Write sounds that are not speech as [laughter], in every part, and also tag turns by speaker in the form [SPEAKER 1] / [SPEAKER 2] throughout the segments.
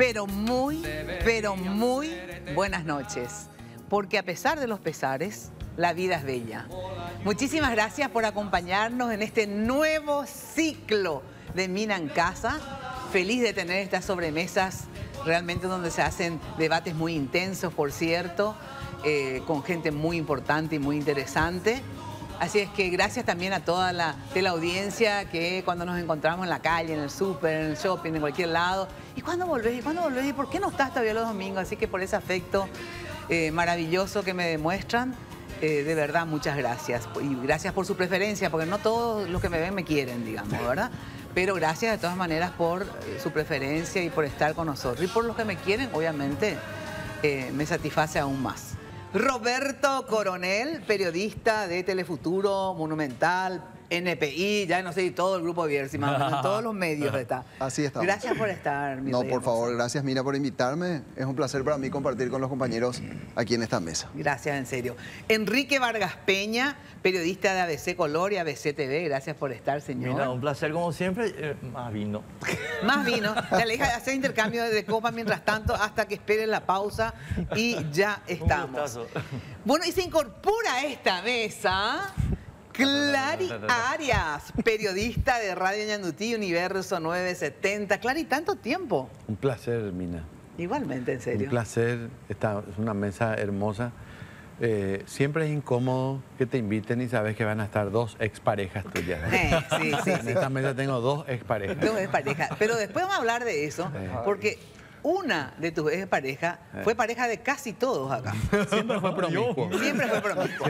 [SPEAKER 1] pero muy, pero muy buenas noches. Porque a pesar de los pesares, la vida es bella. Muchísimas gracias por acompañarnos en este nuevo ciclo de Mina en Casa. Feliz de tener estas sobremesas realmente donde se hacen debates muy intensos, por cierto, eh, con gente muy importante y muy interesante. Así es que gracias también a toda la teleaudiencia que cuando nos encontramos en la calle, en el súper, en el shopping, en cualquier lado. ¿Y cuándo volvés? ¿Y cuándo volvés? ¿Y por qué no estás todavía los domingos? Así que por ese afecto eh, maravilloso que me demuestran, eh, de verdad, muchas gracias. Y gracias por su preferencia, porque no todos los que me ven me quieren, digamos, ¿verdad? Pero gracias de todas maneras por eh, su preferencia y por estar con nosotros. Y por los que me quieren, obviamente, me satisface aún más. Roberto Coronel, periodista de Telefuturo, Monumental, NPI, ya no sé, todo el grupo de en [laughs] todos los medios está.
[SPEAKER 2] Así está.
[SPEAKER 1] Gracias por estar, mi
[SPEAKER 2] No, por favor, gracias Mina por invitarme. Es un placer para mí compartir con los compañeros aquí en esta mesa.
[SPEAKER 1] Gracias, en serio. Enrique Vargas Peña, periodista de ABC Color y ABC TV, gracias por estar, señor.
[SPEAKER 3] Mira, un placer como siempre, eh, más vino. [laughs]
[SPEAKER 1] Más vino. Ya le dije hacer intercambio de copa mientras tanto hasta que esperen la pausa y ya estamos. Bueno, y se incorpora a esta mesa Clary Arias, periodista de Radio Ñandutí, Universo 970. Clary, tanto tiempo.
[SPEAKER 4] Un placer, Mina.
[SPEAKER 1] Igualmente, en serio.
[SPEAKER 4] Un placer. Esta es una mesa hermosa. Eh, siempre es incómodo que te inviten y sabes que van a estar dos exparejas tuyas.
[SPEAKER 1] Eh, sí, sí,
[SPEAKER 4] en esta mesa tengo dos exparejas.
[SPEAKER 1] Dos exparejas. Pero después vamos a hablar de eso, porque una de tus ex pareja fue pareja de casi todos acá.
[SPEAKER 4] Siempre fue [laughs] promiscuo.
[SPEAKER 1] Siempre fue promiscuo.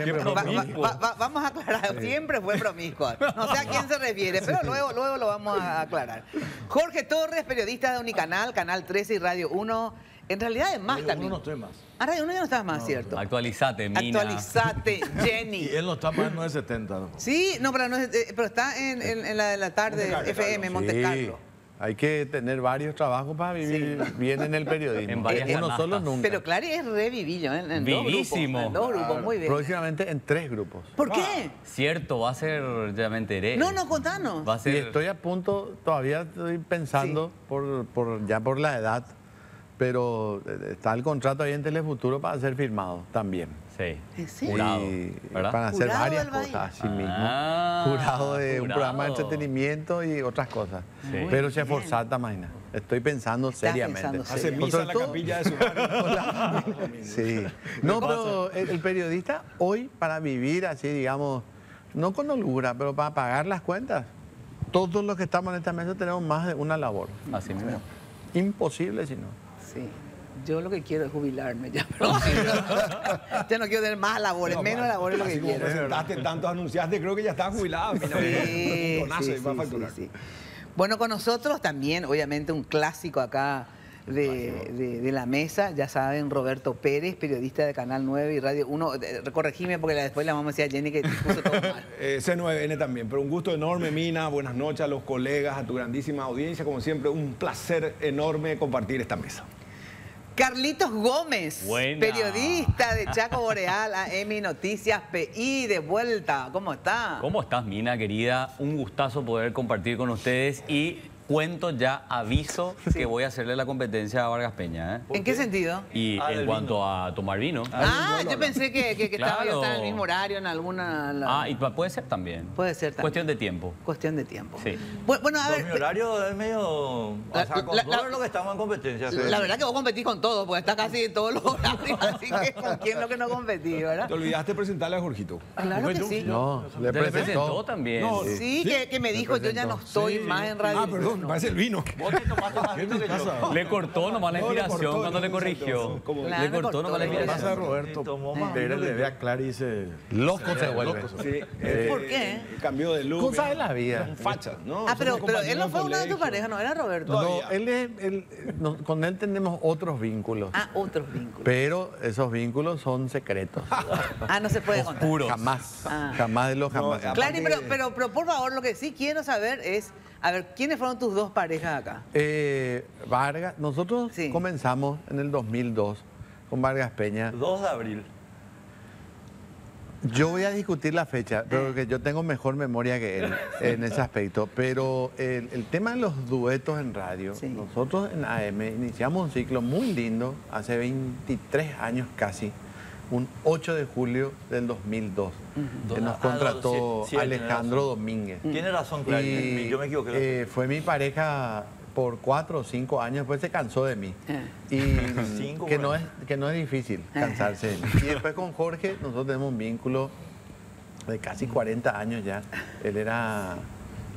[SPEAKER 1] vamos a aclarar, siempre fue promiscuo. No sé a quién se refiere, pero luego, luego lo vamos a aclarar. Jorge Torres, periodista de Unicanal, Canal 13 y Radio 1. En realidad es más también.
[SPEAKER 3] no estoy más.
[SPEAKER 1] A Radio 1 ya no estás más, ¿cierto?
[SPEAKER 5] Actualizate, Mina.
[SPEAKER 1] Actualizate, [laughs] Jenny.
[SPEAKER 3] y él no está más en 970. ¿no?
[SPEAKER 1] Sí, no, pero, no es, eh, pero está en, la de la tarde, FM, Monte Carlo.
[SPEAKER 4] Hay que tener varios trabajos para vivir bien en el periodismo. [laughs]
[SPEAKER 5] En
[SPEAKER 4] Uno solo nunca.
[SPEAKER 1] Pero Clary es re vivillo, ¿eh? en,
[SPEAKER 5] Vivísimo.
[SPEAKER 1] Dos grupos, en dos grupos, muy bien.
[SPEAKER 4] Próximamente en tres grupos.
[SPEAKER 1] ¿Por qué?
[SPEAKER 5] Cierto, va a ser, ya me enteré.
[SPEAKER 1] No, no, contanos.
[SPEAKER 5] Va a ser...
[SPEAKER 4] Y estoy a punto, todavía estoy pensando, por, por, ya por la edad, pero eh, está el contrato ahí en Telefuturo para ser firmado también.
[SPEAKER 5] Sí.
[SPEAKER 4] Jurado, Para hacer varias cosas así mismo. Ah, jurado de un programa de entretenimiento y otras cosas. Pero se forzata, imagina. Estoy pensando seriamente.
[SPEAKER 3] Hace misa en la capilla de su [laughs]
[SPEAKER 4] Sí. No, pero el, periodista hoy para vivir así, digamos, no con holgura, pero para pagar las cuentas, todos los que estamos en esta mesa tenemos más de una labor.
[SPEAKER 5] Así mismo.
[SPEAKER 4] Imposible si no.
[SPEAKER 1] Sí. Yo lo que quiero es jubilarme ya. [laughs] ya no quiero tener más labores, menos labores lo que quiero.
[SPEAKER 3] presentaste tanto, anunciaste, creo que ya estás jubilado.
[SPEAKER 1] Sí, sí, sí, Bueno, con nosotros también, obviamente, un clásico acá de, la mesa, ya saben, Roberto Pérez, periodista de Canal 9 y Radio 1. Corregime porque después la vamos a decir a Jenny que puso todo mal. [laughs]
[SPEAKER 3] Eh, C9N también, pero un gusto enorme, Mina. Buenas noches a los colegas, a tu grandísima audiencia. Como siempre, un placer enorme compartir esta mesa.
[SPEAKER 1] Carlitos Gómez, periodista de Chaco Boreal, AM Noticias PI, de vuelta. ¿Cómo está?
[SPEAKER 5] ¿Cómo estás, Mina, querida? Un gustazo poder compartir con ustedes y cuento ya, aviso que voy a hacerle la competencia a Vargas Peña. ¿eh?
[SPEAKER 1] ¿En qué sentido?
[SPEAKER 5] Y ah, en cuanto a tomar vino.
[SPEAKER 1] Ah, yo pensé que, que, estaba en el mismo horario en alguna...
[SPEAKER 5] Ah, y puede ser también.
[SPEAKER 1] Puede ser también.
[SPEAKER 5] Cuestión de tiempo.
[SPEAKER 1] Cuestión de tiempo.
[SPEAKER 5] Sí.
[SPEAKER 1] Bueno, a ver...
[SPEAKER 3] mi horario es medio... La, o lo que estamos en competencia.
[SPEAKER 1] La verdad que vos competís con todo, porque está casi en todos los horarios, [laughs] así que con quién lo que no competí, ¿verdad?
[SPEAKER 3] Te olvidaste presentarle a Jorgito.
[SPEAKER 1] Claro que sí.
[SPEAKER 4] No,
[SPEAKER 5] le presentó, también.
[SPEAKER 1] sí, Que, que, me dijo, yo ya no estoy más en radio.
[SPEAKER 3] Ah, perdón, parece el vino. [laughs]
[SPEAKER 5] Le cortó nomás la inspiración cuando le corrigió. le cortó nomás la inspiración.
[SPEAKER 4] Pasa Roberto, pero le ve a Clara y dice, loco se vuelve.
[SPEAKER 1] ¿Por qué?
[SPEAKER 3] Cambió de look.
[SPEAKER 4] Cosa de la vida.
[SPEAKER 3] Facha, ¿no?
[SPEAKER 1] Ah, pero, él no fue una de tus parejas, no era Roberto.
[SPEAKER 4] No, él es, con él tenemos otros vínculos.
[SPEAKER 1] Ah, otros vínculos.
[SPEAKER 4] Pero esos vínculos son secretos.
[SPEAKER 1] ah, no se puede contar.
[SPEAKER 4] Jamás. Ah. Jamás de los jamás.
[SPEAKER 1] claro, pero, pero por favor, lo que sí quiero saber es a ver, ¿quiénes fueron tus dos parejas acá?
[SPEAKER 4] Eh, Vargas, nosotros comenzamos en el 2002 con Vargas Peña.
[SPEAKER 3] 2 de abril.
[SPEAKER 4] Yo voy a discutir la fecha, pero que yo tengo mejor memoria que él [laughs] en ese aspecto. Pero el, el tema de los duetos en radio,
[SPEAKER 1] Sí.
[SPEAKER 4] nosotros en AM iniciamos un ciclo muy lindo hace 23 años casi, un 8 de julio del 2002, que nos
[SPEAKER 6] Ah,
[SPEAKER 4] contrató
[SPEAKER 6] sí, sí, tiene
[SPEAKER 4] Alejandro. Domínguez.
[SPEAKER 6] Tiene razón, claro.
[SPEAKER 4] Y,
[SPEAKER 6] Yo me equivoqué.
[SPEAKER 4] eh, fue mi pareja por cuatro o cinco años, después se cansó de mí.
[SPEAKER 1] Eh.
[SPEAKER 4] Y [laughs]
[SPEAKER 6] Cinco,
[SPEAKER 4] que, no
[SPEAKER 6] bueno.
[SPEAKER 4] es, que no es difícil cansarse de mí. Y después con Jorge, nosotros tenemos un vínculo de casi 40 años ya. Él era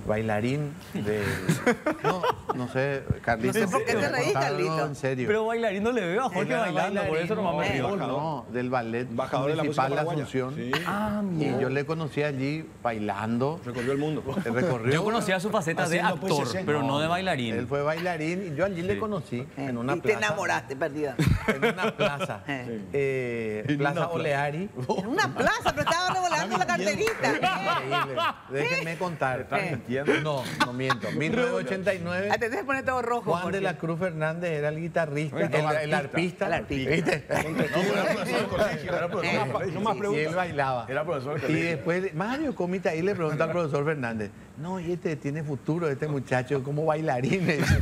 [SPEAKER 4] bailarín de... [laughs] No, no sé, Carlitos.
[SPEAKER 1] No sé por qué te reís,
[SPEAKER 4] No,
[SPEAKER 1] Carlito.
[SPEAKER 4] en serio.
[SPEAKER 5] Pero bailarín no le veo a
[SPEAKER 4] Él
[SPEAKER 5] Jorge bailando, por eso nomás me
[SPEAKER 1] eh,
[SPEAKER 5] río.
[SPEAKER 4] No, del ballet
[SPEAKER 3] Embajador de la música.
[SPEAKER 4] Asunción.
[SPEAKER 3] Sí.
[SPEAKER 5] Ah,
[SPEAKER 4] Y yo le conocí allí bailando.
[SPEAKER 3] Recorrió el mundo.
[SPEAKER 4] Recorrido.
[SPEAKER 5] Yo conocía su faceta de
[SPEAKER 3] pues,
[SPEAKER 5] actor, pero no de
[SPEAKER 4] Él
[SPEAKER 5] bailarín.
[SPEAKER 4] fue bailarín y yo allí le conocí
[SPEAKER 1] Eh,
[SPEAKER 4] en una
[SPEAKER 1] y te
[SPEAKER 4] plaza.
[SPEAKER 1] enamoraste, perdida.
[SPEAKER 4] En una plaza.
[SPEAKER 1] Eh.
[SPEAKER 4] eh, plaza Oleari.
[SPEAKER 1] En una plaza, pero estaba revolando la carterita.
[SPEAKER 4] Increíble. Déjenme contar.
[SPEAKER 1] ¿Estás
[SPEAKER 4] mintiendo? No, no miento. 1989.
[SPEAKER 1] Ah, te tenés que poner todo rojo.
[SPEAKER 4] Juan de
[SPEAKER 1] Jorge.
[SPEAKER 4] la Cruz Fernández era el guitarrista, el, el arpista.
[SPEAKER 1] El arpista.
[SPEAKER 4] ¿viste?
[SPEAKER 3] No más
[SPEAKER 4] Y él
[SPEAKER 3] preguntas.
[SPEAKER 4] bailaba.
[SPEAKER 6] Era profesor de
[SPEAKER 4] Y después Mario Comita ahí le pregunta al profesor Fernández, no, y este tiene futuro, este muchacho como dice. [laughs]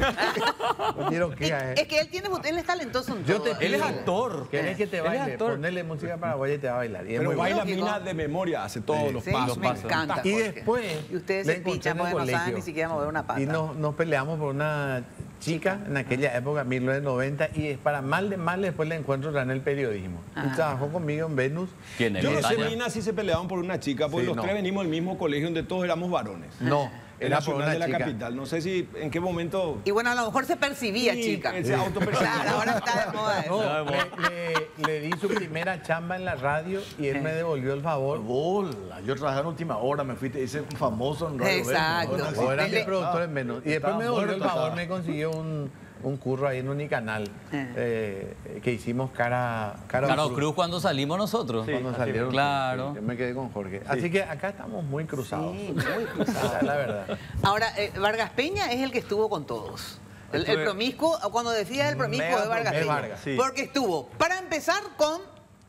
[SPEAKER 4] No quiero que
[SPEAKER 1] Es,
[SPEAKER 4] a él.
[SPEAKER 1] es que él tiene, él es talentoso en
[SPEAKER 4] Yo
[SPEAKER 1] todo.
[SPEAKER 4] te
[SPEAKER 5] Él es actor.
[SPEAKER 4] ¿Querés que te baile? Ponele música paraguaya y te va a bailar. Y
[SPEAKER 3] Pero baila
[SPEAKER 1] Lógico.
[SPEAKER 3] mina de memoria, hace todos los
[SPEAKER 1] Sí,
[SPEAKER 3] pasos.
[SPEAKER 1] me
[SPEAKER 5] pasos.
[SPEAKER 1] encanta.
[SPEAKER 4] Y después
[SPEAKER 1] Y ustedes se
[SPEAKER 4] el
[SPEAKER 1] porque no saben ni siquiera mover una pata.
[SPEAKER 4] Y nos, nos peleamos por una chica en aquella época, 1990, y es para mal de mal después le encuentro en el periodismo. Y
[SPEAKER 1] Ah.
[SPEAKER 4] trabajó conmigo en Venus.
[SPEAKER 5] ¿Quién es?
[SPEAKER 3] Yo no sé. Mina, si se peleaban por una chica, porque
[SPEAKER 4] Sí,
[SPEAKER 3] los
[SPEAKER 4] no.
[SPEAKER 3] tres venimos del mismo colegio donde todos éramos varones.
[SPEAKER 4] No, era por una
[SPEAKER 3] de la
[SPEAKER 4] chica.
[SPEAKER 3] capital. No sé si en qué momento.
[SPEAKER 1] Y bueno, a lo mejor se percibía,
[SPEAKER 3] Sí,
[SPEAKER 1] chica.
[SPEAKER 3] ese autopercibía.
[SPEAKER 1] Claro, ahora está de moda eso.
[SPEAKER 4] No, le, le- le di su primera chamba en la radio y él me devolvió el favor.
[SPEAKER 6] Bola, yo trabajé en última hora, me fui, te hice un famoso en Radio
[SPEAKER 1] Exacto.
[SPEAKER 6] Venus.
[SPEAKER 4] O era
[SPEAKER 1] Dele-
[SPEAKER 4] mi productor en Venus. Y después me devolvió el favor, me consiguió un, un curro ahí en Unicanal eh, que hicimos cara, cara,
[SPEAKER 5] Caro Cruz cuando salimos nosotros.
[SPEAKER 6] Sí.
[SPEAKER 4] cuando
[SPEAKER 6] así
[SPEAKER 4] salieron.
[SPEAKER 5] Claro.
[SPEAKER 4] Yo me quedé con Jorge. Así que acá estamos muy cruzados.
[SPEAKER 1] Sí, [laughs] muy cruzados.
[SPEAKER 4] La verdad.
[SPEAKER 1] Ahora, eh, Vargas Peña es el que estuvo con todos. El, promiscuo, cuando decías el promiscuo de Vargas. Peña.
[SPEAKER 4] Vargas,
[SPEAKER 6] sí.
[SPEAKER 1] Porque estuvo, para empezar, con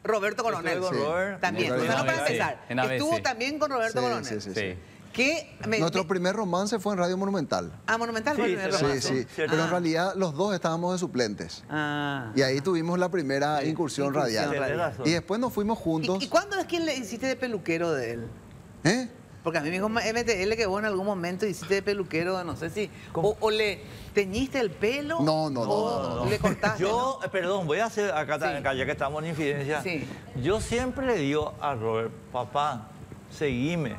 [SPEAKER 1] Roberto Coronel.
[SPEAKER 6] Con
[SPEAKER 2] Sí.
[SPEAKER 6] Robert.
[SPEAKER 1] También,
[SPEAKER 2] En
[SPEAKER 1] o sea, no para empezar. Estuvo también con Roberto
[SPEAKER 2] Sí,
[SPEAKER 1] Coronel.
[SPEAKER 2] sí, sí,
[SPEAKER 5] Sí.
[SPEAKER 1] Que me-
[SPEAKER 2] Nuestro
[SPEAKER 1] me-
[SPEAKER 2] primer romance fue en Radio Monumental.
[SPEAKER 1] Ah, Monumental
[SPEAKER 6] Sí,
[SPEAKER 1] fue el primer
[SPEAKER 6] sí,
[SPEAKER 2] Sí,
[SPEAKER 1] romance.
[SPEAKER 2] sí.
[SPEAKER 6] cierto.
[SPEAKER 2] Pero en realidad los dos estábamos de suplentes.
[SPEAKER 1] Ah.
[SPEAKER 2] Y ahí tuvimos la primera incursión,
[SPEAKER 1] Incursión
[SPEAKER 2] radial. Y después nos fuimos juntos.
[SPEAKER 1] ¿Y, y cuándo es que le hiciste de peluquero de él?
[SPEAKER 2] ¿Eh?
[SPEAKER 1] Porque a mí me dijo MTL que vos en algún momento hiciste de peluquero, no sé si. O, o le teñiste el pelo.
[SPEAKER 2] No, no, no,
[SPEAKER 1] o
[SPEAKER 2] no, no,
[SPEAKER 6] no.
[SPEAKER 1] le cortaste.
[SPEAKER 6] Yo, perdón, voy a hacer acá,
[SPEAKER 1] Sí.
[SPEAKER 6] acá, ya que estamos en infidencia.
[SPEAKER 1] Sí.
[SPEAKER 6] Yo siempre le digo a Robert, papá, seguime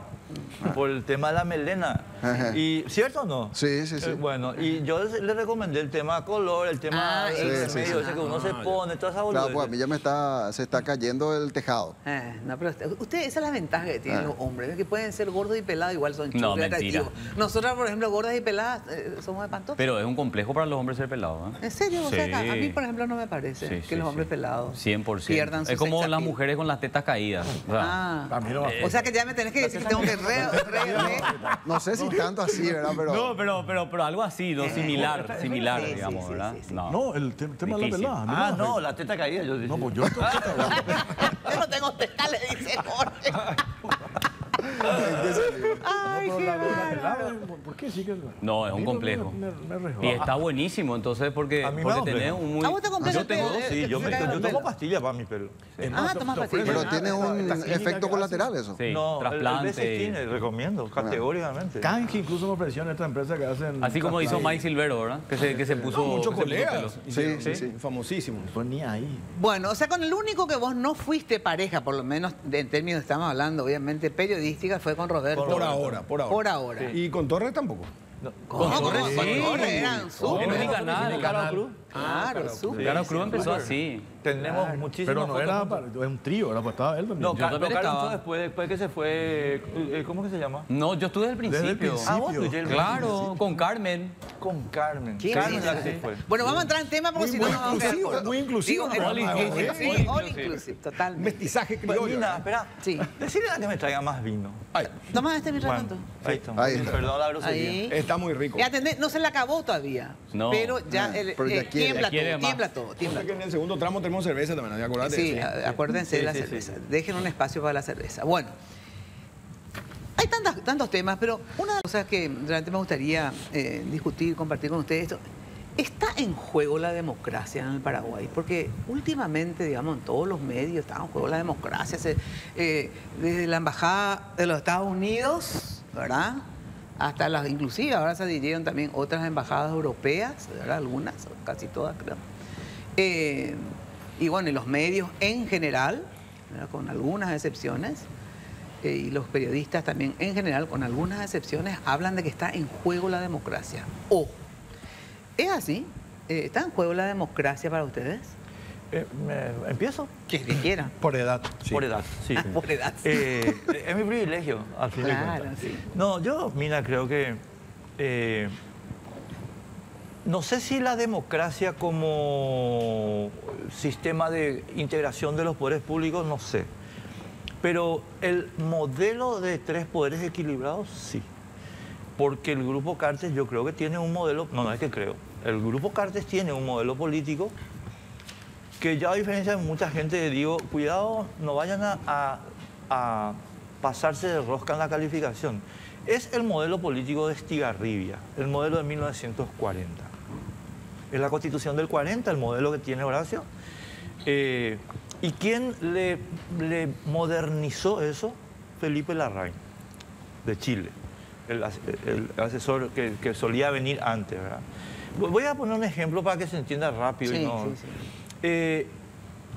[SPEAKER 6] por el tema de la melena.
[SPEAKER 2] Ajá.
[SPEAKER 6] Y, ¿Cierto o no?
[SPEAKER 2] Sí, sí, sí.
[SPEAKER 6] Eh, bueno, y yo le le recomendé el tema color, el tema
[SPEAKER 1] Ah,
[SPEAKER 6] del
[SPEAKER 2] sí, sí,
[SPEAKER 6] medio,
[SPEAKER 2] sí.
[SPEAKER 6] ese que uno se pone, toda esa
[SPEAKER 2] Claro, pues a mí ya me está, se está cayendo el tejado.
[SPEAKER 1] Eh, no, pero usted, esa es la ventaja que tienen
[SPEAKER 2] Ah.
[SPEAKER 1] los hombres, es que pueden ser gordos y pelados, igual son
[SPEAKER 5] No,
[SPEAKER 1] chulos y
[SPEAKER 5] mentira.
[SPEAKER 1] atractivos. Nosotras, por ejemplo, gordas y peladas, eh, somos de pantofla.
[SPEAKER 5] Pero es un complejo para los hombres ser pelados. ¿eh?
[SPEAKER 1] ¿En serio? O sea, a mí, por ejemplo, no me parece
[SPEAKER 5] Sí,
[SPEAKER 1] que
[SPEAKER 5] sí,
[SPEAKER 1] los hombres
[SPEAKER 5] sí.
[SPEAKER 1] pelados
[SPEAKER 5] 100%.
[SPEAKER 1] pierdan su
[SPEAKER 5] es como las mujeres con las tetas caídas. O sea,
[SPEAKER 1] Ah.
[SPEAKER 6] A mí no me
[SPEAKER 1] O sea que ya me tenés que decir que tengo que re, re, re-
[SPEAKER 2] No sé si tanto así, ¿verdad? Pero
[SPEAKER 5] No, pero, pero, pero algo así, ¿no? Similar, similar,
[SPEAKER 1] Sí, sí,
[SPEAKER 5] digamos,
[SPEAKER 1] sí,
[SPEAKER 5] ¿verdad?
[SPEAKER 1] sí, sí.
[SPEAKER 7] No, el te- tema de la pelada.
[SPEAKER 6] Ah, no,
[SPEAKER 7] afecta.
[SPEAKER 6] la teta caída. Yo.
[SPEAKER 7] No, pues yo tengo [laughs]
[SPEAKER 1] Yo no tengo tetas, le dice Jorge. [laughs] [laughs] Ay, qué
[SPEAKER 7] pelada, ¿por- ¿por qué sí que
[SPEAKER 5] No, es un complejo.
[SPEAKER 7] Me, me, me
[SPEAKER 5] Y está buenísimo, entonces, porque, porque tenés
[SPEAKER 6] complejo.
[SPEAKER 5] un muy...
[SPEAKER 1] ¿A vos te complejo
[SPEAKER 5] Yo
[SPEAKER 1] el
[SPEAKER 5] tengo...
[SPEAKER 1] pelo?
[SPEAKER 6] Sí, yo,
[SPEAKER 1] el
[SPEAKER 6] yo tomo pastillas para mi pelo.
[SPEAKER 1] Ah, toma pastillas.
[SPEAKER 2] pero tiene
[SPEAKER 1] no,
[SPEAKER 2] un efecto colateral eso.
[SPEAKER 5] Sí,
[SPEAKER 6] no, el, el
[SPEAKER 5] trasplante.
[SPEAKER 6] B16 recomiendo, categóricamente.
[SPEAKER 7] Canje incluso me ofreció en esta empresa que hacen.
[SPEAKER 5] Así como hizo Mike Silvero, ¿verdad? Que se, que se puso...
[SPEAKER 3] Muchos
[SPEAKER 5] se puso
[SPEAKER 3] colegas.
[SPEAKER 2] Sí, sí.
[SPEAKER 3] Famosísimos.
[SPEAKER 7] Pues ni ahí.
[SPEAKER 1] Bueno, o sea, con el único que vos no fuiste pareja, por lo menos en términos, estamos hablando, obviamente, fue con Roberto.
[SPEAKER 3] Por ahora, por ahora.
[SPEAKER 1] Por ahora.
[SPEAKER 3] Y con Torres tampoco.
[SPEAKER 1] ¿Cómo?
[SPEAKER 5] Con Torres,
[SPEAKER 1] Con
[SPEAKER 5] sí.
[SPEAKER 1] Torres eran súper.
[SPEAKER 5] En un canal.
[SPEAKER 6] Caro Cruz.
[SPEAKER 1] Claro, súper.
[SPEAKER 5] Caro Cruz empezó así.
[SPEAKER 6] Tenemos muchísimos.
[SPEAKER 7] Pero no era para, es un trío, era pues estaba él también.
[SPEAKER 6] No,
[SPEAKER 5] Yo
[SPEAKER 6] no,
[SPEAKER 5] también estaba.
[SPEAKER 6] después, después que se fue. eh, ¿Cómo que se llama?
[SPEAKER 5] No, yo estuve desde el
[SPEAKER 7] Desde el
[SPEAKER 5] principio.
[SPEAKER 6] Ah, vos estuviste el
[SPEAKER 5] Claro, con Carmen.
[SPEAKER 6] Con Carmen.
[SPEAKER 1] ¿Quién
[SPEAKER 6] Carmen
[SPEAKER 1] es
[SPEAKER 6] es la
[SPEAKER 1] esa?
[SPEAKER 6] que se fue.
[SPEAKER 1] Bueno, vamos a entrar en tema porque si no
[SPEAKER 3] muy
[SPEAKER 1] nos vamos a quedar
[SPEAKER 3] inclusivo,
[SPEAKER 1] cortos.
[SPEAKER 3] muy inclusivo,
[SPEAKER 1] Digo,
[SPEAKER 3] all
[SPEAKER 5] inclusive.
[SPEAKER 1] Sí,
[SPEAKER 5] All
[SPEAKER 1] all
[SPEAKER 5] inclusive.
[SPEAKER 1] inclusive, totalmente.
[SPEAKER 3] Mestizaje criollo.
[SPEAKER 6] Espera.
[SPEAKER 1] Sí.
[SPEAKER 6] Decirle a que me traiga más vino.
[SPEAKER 3] Ay,
[SPEAKER 1] Toma este mientras
[SPEAKER 6] Bueno,
[SPEAKER 1] tanto.
[SPEAKER 6] ahí está.
[SPEAKER 2] Ahí está.
[SPEAKER 6] Perdón la grosería.
[SPEAKER 1] Ahí.
[SPEAKER 3] está está muy rico.
[SPEAKER 1] Y atendé, no se le acabó todavía.
[SPEAKER 5] No.
[SPEAKER 1] pero ya,
[SPEAKER 2] Ah,
[SPEAKER 1] el-
[SPEAKER 2] pero ya
[SPEAKER 1] eh,
[SPEAKER 2] quiere.
[SPEAKER 1] tiembla
[SPEAKER 5] Ya quiere
[SPEAKER 1] todo,
[SPEAKER 5] más.
[SPEAKER 1] tiembla todo, tiembla
[SPEAKER 3] en el segundo tramo tenemos cerveza también, ¿no? Acordate.
[SPEAKER 1] Sí, a- acuérdense de
[SPEAKER 6] Sí,
[SPEAKER 1] la
[SPEAKER 6] sí, sí.
[SPEAKER 1] cerveza. Dejen un espacio para la cerveza. Bueno, hay tantas- tantos temas, pero una de las cosas que realmente me gustaría eh, discutir, compartir con ustedes, esto, ¿está en juego la democracia en el Paraguay? Porque últimamente, digamos, en todos los medios está en juego la democracia. Se- eh, desde la Embajada de los Estados Unidos, ¿verdad? Hasta las, inclusive ahora se adhirieron también otras embajadas europeas, ¿verdad? Algunas, casi todas creo. Eh, y bueno, y los medios en general, ¿verdad? con algunas excepciones, eh, y los periodistas también en general, con algunas excepciones, hablan de que está en juego la democracia. O, ¿es así? Eh, ¿Está en juego la democracia para ustedes?
[SPEAKER 6] Eh, me- ¿Empiezo?
[SPEAKER 1] Que quieran.
[SPEAKER 4] Por edad. sí.
[SPEAKER 6] Por edad, sí.
[SPEAKER 1] Ah, [laughs] por edad.
[SPEAKER 6] Eh, es mi privilegio, al fin de
[SPEAKER 1] Claro,
[SPEAKER 6] cuentas.
[SPEAKER 1] sí.
[SPEAKER 6] No, yo, mira, creo que... eh, no sé si la democracia como sistema de integración de los poderes públicos, no sé. Pero el modelo de tres poderes equilibrados, sí. Porque el Grupo Cartes yo creo que tiene un modelo, no, no es que creo, el Grupo Cartes tiene un modelo político que yo a diferencia de mucha gente digo, cuidado, no vayan a, a- a pasarse de rosca en la calificación. Es el modelo político de Estigarribia, el modelo de 1940. Es la constitución del 40, el modelo que tiene Horacio. Eh, ¿Y quién le, le modernizó eso? Felipe Larraín, de Chile, el, as- el asesor que, que solía venir antes. ¿verdad? Voy a poner un ejemplo para que se entienda rápido. y
[SPEAKER 1] Sí,
[SPEAKER 6] no-
[SPEAKER 1] sí, sí.
[SPEAKER 6] Eh,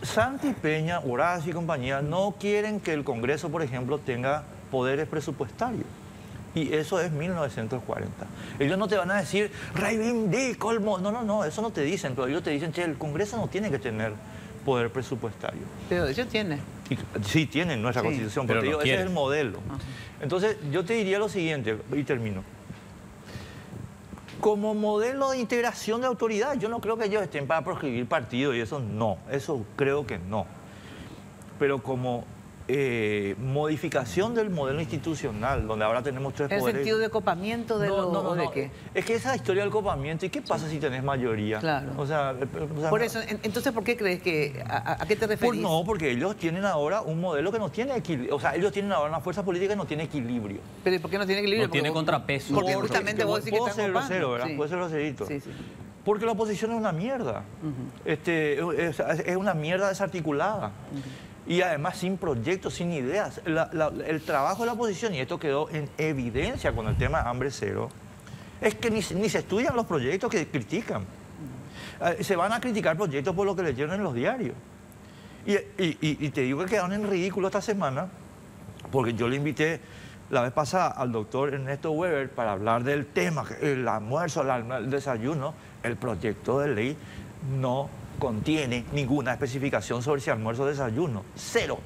[SPEAKER 6] Santi Peña, Horacio y compañía no quieren que el Congreso, por ejemplo, tenga poderes presupuestarios. Y eso es 1940. Ellos no te van a decir, reivindico el... mo-". No, no, no, eso no te dicen, pero ellos te dicen, che, el Congreso no tiene que tener poder presupuestario.
[SPEAKER 1] Pero ellos tienen.
[SPEAKER 6] Sí, tienen nuestra
[SPEAKER 1] Sí.
[SPEAKER 6] constitución,
[SPEAKER 5] Pero
[SPEAKER 6] pero te
[SPEAKER 5] no
[SPEAKER 6] digo, ese es el modelo. Entonces, yo te diría lo siguiente, y termino. Como modelo de integración de autoridad, yo no creo que ellos estén para proscribir partidos y eso no, eso creo que no. Pero como eh, modificación del modelo institucional, donde ahora tenemos tres
[SPEAKER 1] ¿En el
[SPEAKER 6] poderes...
[SPEAKER 1] sentido de copamiento de
[SPEAKER 6] No,
[SPEAKER 1] lo,
[SPEAKER 6] no, no,
[SPEAKER 1] o de
[SPEAKER 6] no.
[SPEAKER 1] qué?
[SPEAKER 6] Es que esa historia del copamiento, ¿y qué pasa si tenés mayoría?
[SPEAKER 1] Claro.
[SPEAKER 6] O sea, eh, o sea,
[SPEAKER 1] Por eso, en- entonces, ¿por qué crees que, a, qué te
[SPEAKER 6] por-
[SPEAKER 1] referís?
[SPEAKER 6] no, porque ellos tienen ahora un modelo que no tiene equilibrio. O sea, ellos tienen ahora una fuerza política que no tiene equilibrio.
[SPEAKER 1] Pero ¿y ¿por qué no tiene equilibrio?
[SPEAKER 5] No tiene
[SPEAKER 1] vos-
[SPEAKER 5] contrapeso.
[SPEAKER 1] Porque justamente vos decís que están
[SPEAKER 6] ser grosero, ¿verdad?
[SPEAKER 1] Sí.
[SPEAKER 6] Puedo ser groserito.
[SPEAKER 1] Sí, sí.
[SPEAKER 6] Porque la oposición es una mierda. este, es, es una mierda desarticulada. Y además sin proyectos, sin ideas. El trabajo de la oposición, y esto quedó en evidencia con el tema hambre cero, es que ni, ni se estudian los proyectos que critican. Eh, Se van a criticar proyectos por lo que leyeron en los diarios. Y, y- te digo que quedaron en ridículo esta semana, porque yo le invité la vez pasada al doctor Ernesto Weber para hablar del tema, el almuerzo, el, alm- el desayuno. El proyecto de ley no contiene ninguna especificación sobre si almuerzo o desayuno. Cero.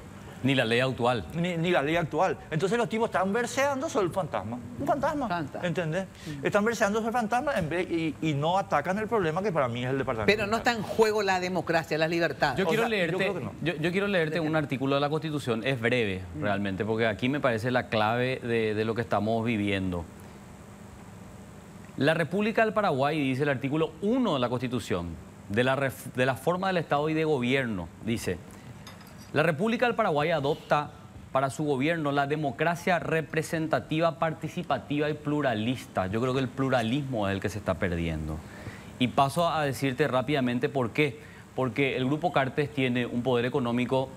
[SPEAKER 5] Ni la ley actual.
[SPEAKER 6] Ni, ni la ley actual. Entonces los tipos están verseando sobre el fantasma. Un fantasma.
[SPEAKER 1] Fantasma.
[SPEAKER 6] ¿Entendés? Están verseando sobre el fantasma en vez- y, y no atacan el problema que para mí es el departamento.
[SPEAKER 1] Pero no está en juego la democracia, la libertad.
[SPEAKER 5] Yo
[SPEAKER 6] O
[SPEAKER 5] quiero,
[SPEAKER 6] sea,
[SPEAKER 5] leerte,
[SPEAKER 6] no.
[SPEAKER 5] yo, yo quiero leerte un artículo de la Constitución, es breve realmente, porque aquí me parece la clave de, de lo que estamos viviendo. La República del Paraguay, dice el artículo 1 de la Constitución, de la, de la forma del Estado y de gobierno, dice, la República del Paraguay adopta para su gobierno la democracia representativa, participativa y pluralista. Yo creo que el pluralismo es el que se está perdiendo. Y paso a decirte rápidamente por qué. Porque el Grupo Cartes tiene un poder económico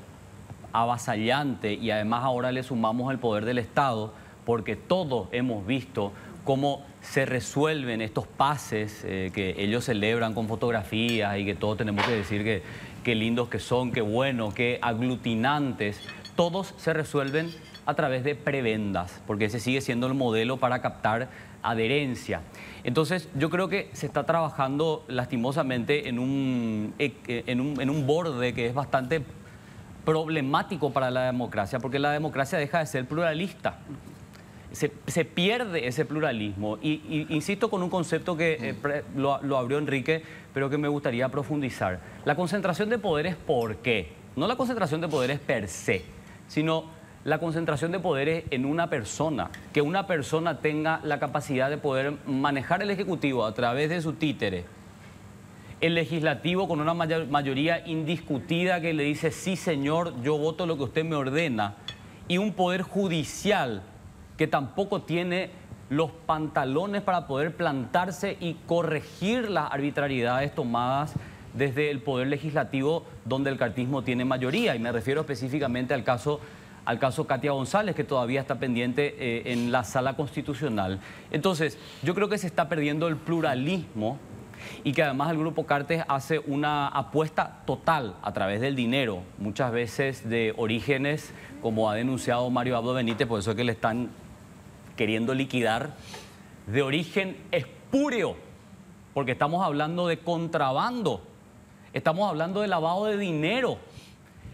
[SPEAKER 5] avasallante y además ahora le sumamos el poder del Estado porque todos hemos visto cómo se resuelven estos pases eh, que ellos celebran con fotografías y que todos tenemos que decir que qué lindos que son, qué bueno, qué aglutinantes. Todos se resuelven a través de prebendas, porque ese sigue siendo el modelo para captar adherencia. Entonces, yo creo que se está trabajando lastimosamente en un, eh, en un, en un borde que es bastante problemático para la democracia, porque la democracia deja de ser pluralista. Se, se pierde ese pluralismo. Y, y insisto con un concepto que eh, pre- lo, lo abrió Enrique, pero que me gustaría profundizar. La concentración de poderes, ¿por qué? No la concentración de poderes per se, sino la concentración de poderes en una persona, que una persona tenga la capacidad de poder manejar el Ejecutivo a través de su títere, el legislativo con una mayor- mayoría indiscutida que le dice, sí señor, yo voto lo que usted me ordena, y un poder judicial que tampoco tiene los pantalones para poder plantarse y corregir las arbitrariedades tomadas desde el poder legislativo donde el cartismo tiene mayoría, y me refiero específicamente al caso al caso Katia González, que todavía está pendiente eh, en la sala constitucional. Entonces, yo creo que se está perdiendo el pluralismo y que además el Grupo Cartes hace una apuesta total a través del dinero, muchas veces de orígenes, como ha denunciado Mario Abdo Benítez, por eso es que le están queriendo liquidar, de origen espúreo, porque estamos hablando de contrabando, estamos hablando de lavado de dinero.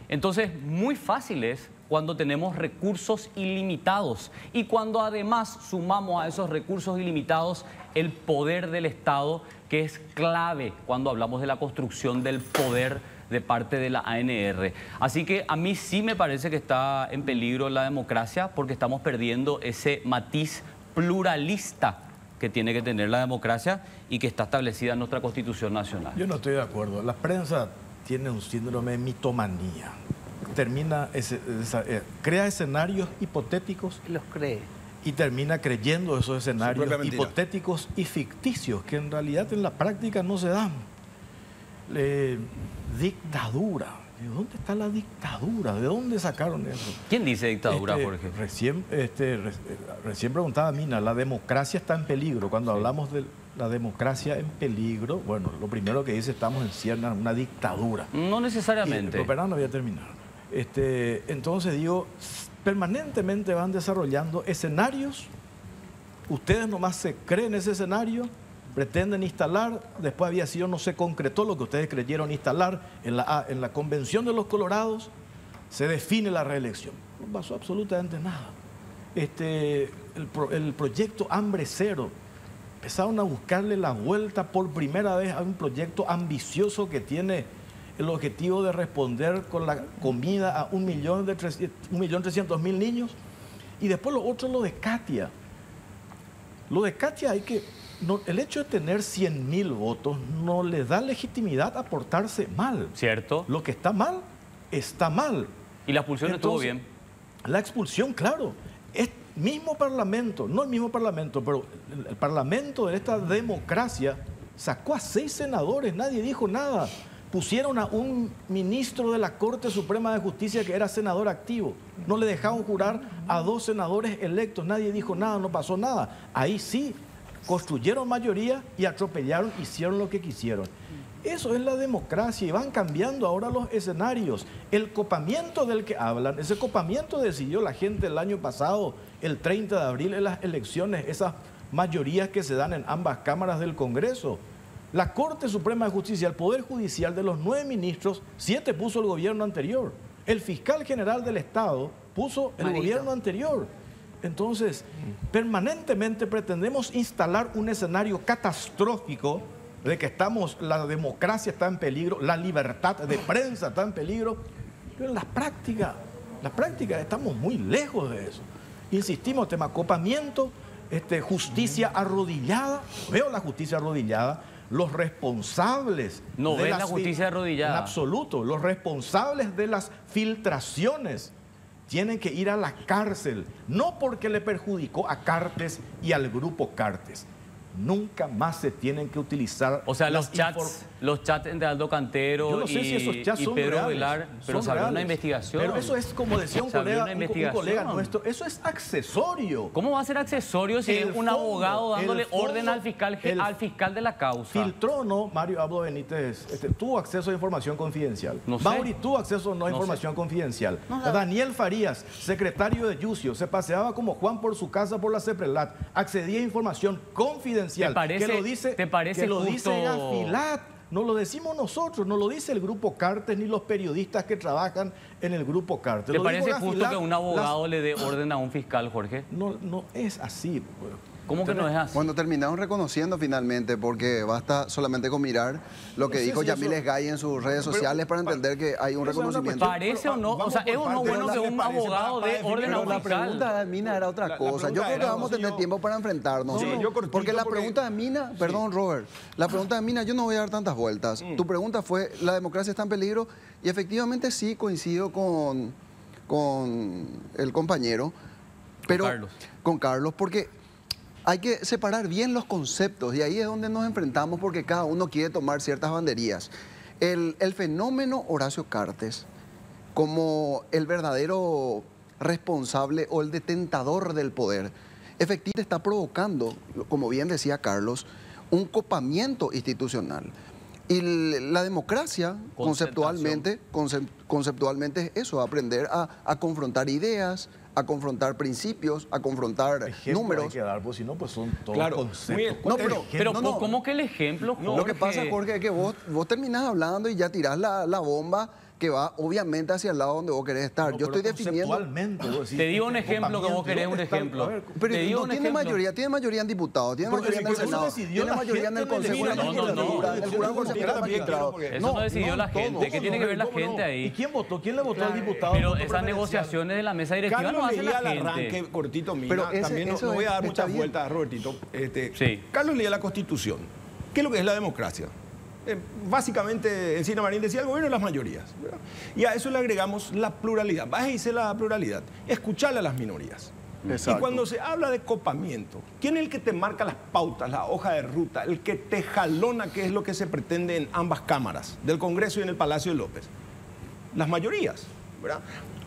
[SPEAKER 5] Entonces, muy fácil es cuando tenemos recursos ilimitados y cuando además sumamos a esos recursos ilimitados el poder del Estado, que es clave cuando hablamos de la construcción del poder de parte de la ANR. Así que a mí sí me parece que está en peligro la democracia porque estamos perdiendo ese matiz pluralista que tiene que tener la democracia y que está establecida en nuestra Constitución Nacional.
[SPEAKER 7] Yo no estoy de acuerdo. La prensa tiene un síndrome de mitomanía. Termina, ese- esa- eh, crea escenarios hipotéticos
[SPEAKER 1] Los cree.
[SPEAKER 7] y termina creyendo esos escenarios hipotéticos y ficticios que en realidad en la práctica no se dan. Eh, dictadura. ¿De dónde está la dictadura? ¿De dónde sacaron eso?
[SPEAKER 5] ¿Quién dice dictadura,
[SPEAKER 7] Este,
[SPEAKER 5] Jorge?
[SPEAKER 7] Recién, este, re- recién preguntaba Mina, la democracia está en peligro. Cuando hablamos de la democracia en peligro, bueno, lo primero que dice estamos en cierta una dictadura.
[SPEAKER 5] No necesariamente.
[SPEAKER 7] Y, pero no voy a terminar. Este, entonces digo, permanentemente van desarrollando escenarios. Ustedes nomás se creen ese escenario, pretenden instalar, después había sido, no se concretó lo que ustedes creyeron instalar en la, en la convención de los colorados, se define la reelección. No pasó absolutamente nada. Este, el, pro- el proyecto Hambre Cero, empezaron a buscarle la vuelta por primera vez a un proyecto ambicioso que tiene el objetivo de responder con la comida a un millón de tres- un millón trescientos mil niños. Y después lo otro, lo de Katia. Lo de Katia hay que... no- el hecho de tener 100 mil votos no le da legitimidad a portarse mal.
[SPEAKER 5] ¿Cierto?
[SPEAKER 7] Lo que está mal, está mal.
[SPEAKER 5] Y la expulsión estuvo bien.
[SPEAKER 7] La expulsión, claro. Es mismo parlamento, no el mismo parlamento, pero el, el parlamento de esta democracia sacó a seis senadores, nadie dijo nada. Pusieron a un ministro de la Corte Suprema de Justicia que era senador activo. No le dejaron jurar a dos senadores electos, nadie dijo nada, no pasó nada. Ahí sí, construyeron mayoría y atropellaron, hicieron lo que quisieron. Eso es la democracia y van cambiando ahora los escenarios. El copamiento del que hablan, ese copamiento decidió la gente el año pasado, el 30 de abril en las elecciones, esas mayorías que se dan en ambas cámaras del Congreso. La Corte Suprema de Justicia, el Poder Judicial de los nueve ministros, siete puso el gobierno anterior. El fiscal general del Estado puso el
[SPEAKER 1] Marito.
[SPEAKER 7] gobierno anterior. Entonces, permanentemente pretendemos instalar un escenario catastrófico de que estamos, la democracia está en peligro, la libertad de prensa está en peligro, pero en la práctica, la práctica estamos muy lejos de eso. Insistimos, tema copamiento, este, justicia arrodillada, veo la justicia arrodillada, los responsables.
[SPEAKER 5] No
[SPEAKER 7] de las
[SPEAKER 5] la justicia arrodillada.
[SPEAKER 7] En absoluto, los responsables de las filtraciones tienen que ir a la cárcel, no porque le perjudicó a Cartes y al grupo Cartes. Nunca más se tienen que utilizar
[SPEAKER 5] O sea, los chats, los chats entre Aldo Cantero
[SPEAKER 7] yo no sé
[SPEAKER 5] y,
[SPEAKER 7] si esos chats
[SPEAKER 5] y
[SPEAKER 7] son
[SPEAKER 5] Pedro
[SPEAKER 7] reales,
[SPEAKER 5] Velar, pero abrió una investigación.
[SPEAKER 7] Pero eso es como decía un colega, un colega nuestro, eso es accesorio.
[SPEAKER 5] ¿Cómo va a ser accesorio si
[SPEAKER 7] El
[SPEAKER 5] es un
[SPEAKER 7] fondo,
[SPEAKER 5] abogado dándole
[SPEAKER 7] fondo,
[SPEAKER 5] orden al fiscal,
[SPEAKER 7] el-
[SPEAKER 5] al fiscal de la causa?
[SPEAKER 7] Filtró o no Mario Abdo Benítez, este, tuvo acceso a información confidencial.
[SPEAKER 5] No sé.
[SPEAKER 7] Mauri tuvo acceso o no a
[SPEAKER 5] No
[SPEAKER 7] información confidencial. Daniel Farías, secretario de Yucio, se paseaba como Juan por su casa por la CEPRELAT, accedía a información confidencial.
[SPEAKER 5] ¿Te parece-
[SPEAKER 7] que lo dice,
[SPEAKER 5] te parece
[SPEAKER 7] que lo
[SPEAKER 5] justo-
[SPEAKER 7] dice Gafilat. No lo decimos nosotros, no lo dice el grupo Cartes ni los periodistas que trabajan en el grupo Cartes.
[SPEAKER 5] ¿Te
[SPEAKER 7] Lo
[SPEAKER 5] parece justo
[SPEAKER 7] Gafilat,
[SPEAKER 5] que un
[SPEAKER 7] las-
[SPEAKER 5] abogado le dé orden a un fiscal, Jorge?
[SPEAKER 7] no, no es así.
[SPEAKER 5] ¿Cómo que no es así?
[SPEAKER 2] Cuando terminaron reconociendo finalmente, porque basta solamente con mirar lo que
[SPEAKER 7] No sé
[SPEAKER 2] dijo
[SPEAKER 7] si
[SPEAKER 2] Yamil
[SPEAKER 7] eso-
[SPEAKER 2] Gay en sus redes sociales para entender que hay un reconocimiento.
[SPEAKER 5] ¿Parece o no? O sea, ¿es o no bueno que un abogado de orden
[SPEAKER 2] Pero la pregunta de Mina era otra
[SPEAKER 3] La- la
[SPEAKER 2] cosa. Yo creo que vamos a tener
[SPEAKER 3] yo-
[SPEAKER 2] tiempo para enfrentarnos.
[SPEAKER 3] Sí,
[SPEAKER 2] ¿no?
[SPEAKER 3] yo cortito
[SPEAKER 2] porque la
[SPEAKER 3] porque-
[SPEAKER 2] pregunta de Mina, perdón Robert, la pregunta de Mina, yo no voy a dar tantas vueltas.
[SPEAKER 3] Mm.
[SPEAKER 2] Tu pregunta fue, ¿la democracia está en peligro? Y efectivamente sí coincido con, con el compañero. Pero,
[SPEAKER 5] Carlos.
[SPEAKER 2] Con Carlos, porque hay que separar bien los conceptos y ahí es donde nos enfrentamos porque cada uno quiere tomar ciertas banderías. El, el fenómeno Horacio Cartes como el verdadero responsable o el detentador del poder, efectivamente está provocando, como bien decía Carlos, un copamiento institucional. Y la democracia, conceptualmente, concep- conceptualmente es eso, aprender a, a confrontar ideas, a confrontar principios, a confrontar
[SPEAKER 7] Ejemplo
[SPEAKER 2] números.
[SPEAKER 7] hay que dar, pues si no, pues son todos
[SPEAKER 3] Claro,
[SPEAKER 7] conceptos.
[SPEAKER 2] No, pero,
[SPEAKER 5] Pero
[SPEAKER 2] no, no.
[SPEAKER 5] ¿cómo que el ejemplo,
[SPEAKER 2] Lo que pasa, Jorge, es que vos, vos terminás hablando y ya tirás la, la bomba que va obviamente hacia el lado donde vos querés estar.
[SPEAKER 7] No,
[SPEAKER 2] Yo estoy definiendo...
[SPEAKER 7] conceptualmente, vos decís,
[SPEAKER 5] Te digo un ejemplo que vos querés un ejemplo.
[SPEAKER 7] ver,
[SPEAKER 2] Pero
[SPEAKER 5] Te digo
[SPEAKER 2] no
[SPEAKER 5] un
[SPEAKER 2] tiene
[SPEAKER 5] ejemplo.
[SPEAKER 2] mayoría, tiene mayoría en diputados, tiene
[SPEAKER 7] Porque
[SPEAKER 2] mayoría en el Senado, tiene mayoría en Consejo de la
[SPEAKER 7] Senado.
[SPEAKER 5] No, no, no.
[SPEAKER 2] El Jurado
[SPEAKER 5] Eso no decidió la gente. ¿Qué tiene que ver la gente ahí?
[SPEAKER 7] ¿Y quién votó? ¿Quién le votó al diputado?
[SPEAKER 5] Pero esas negociaciones de la mesa directiva
[SPEAKER 3] Carlos
[SPEAKER 5] no hace
[SPEAKER 3] leía
[SPEAKER 5] la
[SPEAKER 3] el arranque
[SPEAKER 5] gente.
[SPEAKER 3] cortito, Mina.
[SPEAKER 2] Pero ese-
[SPEAKER 3] También no, voy a dar muchas
[SPEAKER 2] bien.
[SPEAKER 3] vueltas, Robertito. Este,
[SPEAKER 5] Sí.
[SPEAKER 3] Carlos leía la Constitución. ¿Qué es lo que es la democracia? Eh, básicamente, Encina Marín decía el gobierno de las mayorías. ¿verdad? Y a eso le agregamos la pluralidad. Dice la pluralidad. Escuchar a las minorías.
[SPEAKER 2] Exacto.
[SPEAKER 3] Y cuando se habla de copamiento, ¿quién es el que te marca las pautas, la hoja de ruta, el que te jalona qué es lo que se pretende en ambas cámaras, del Congreso y en el Palacio de López? Las mayorías, ¿verdad?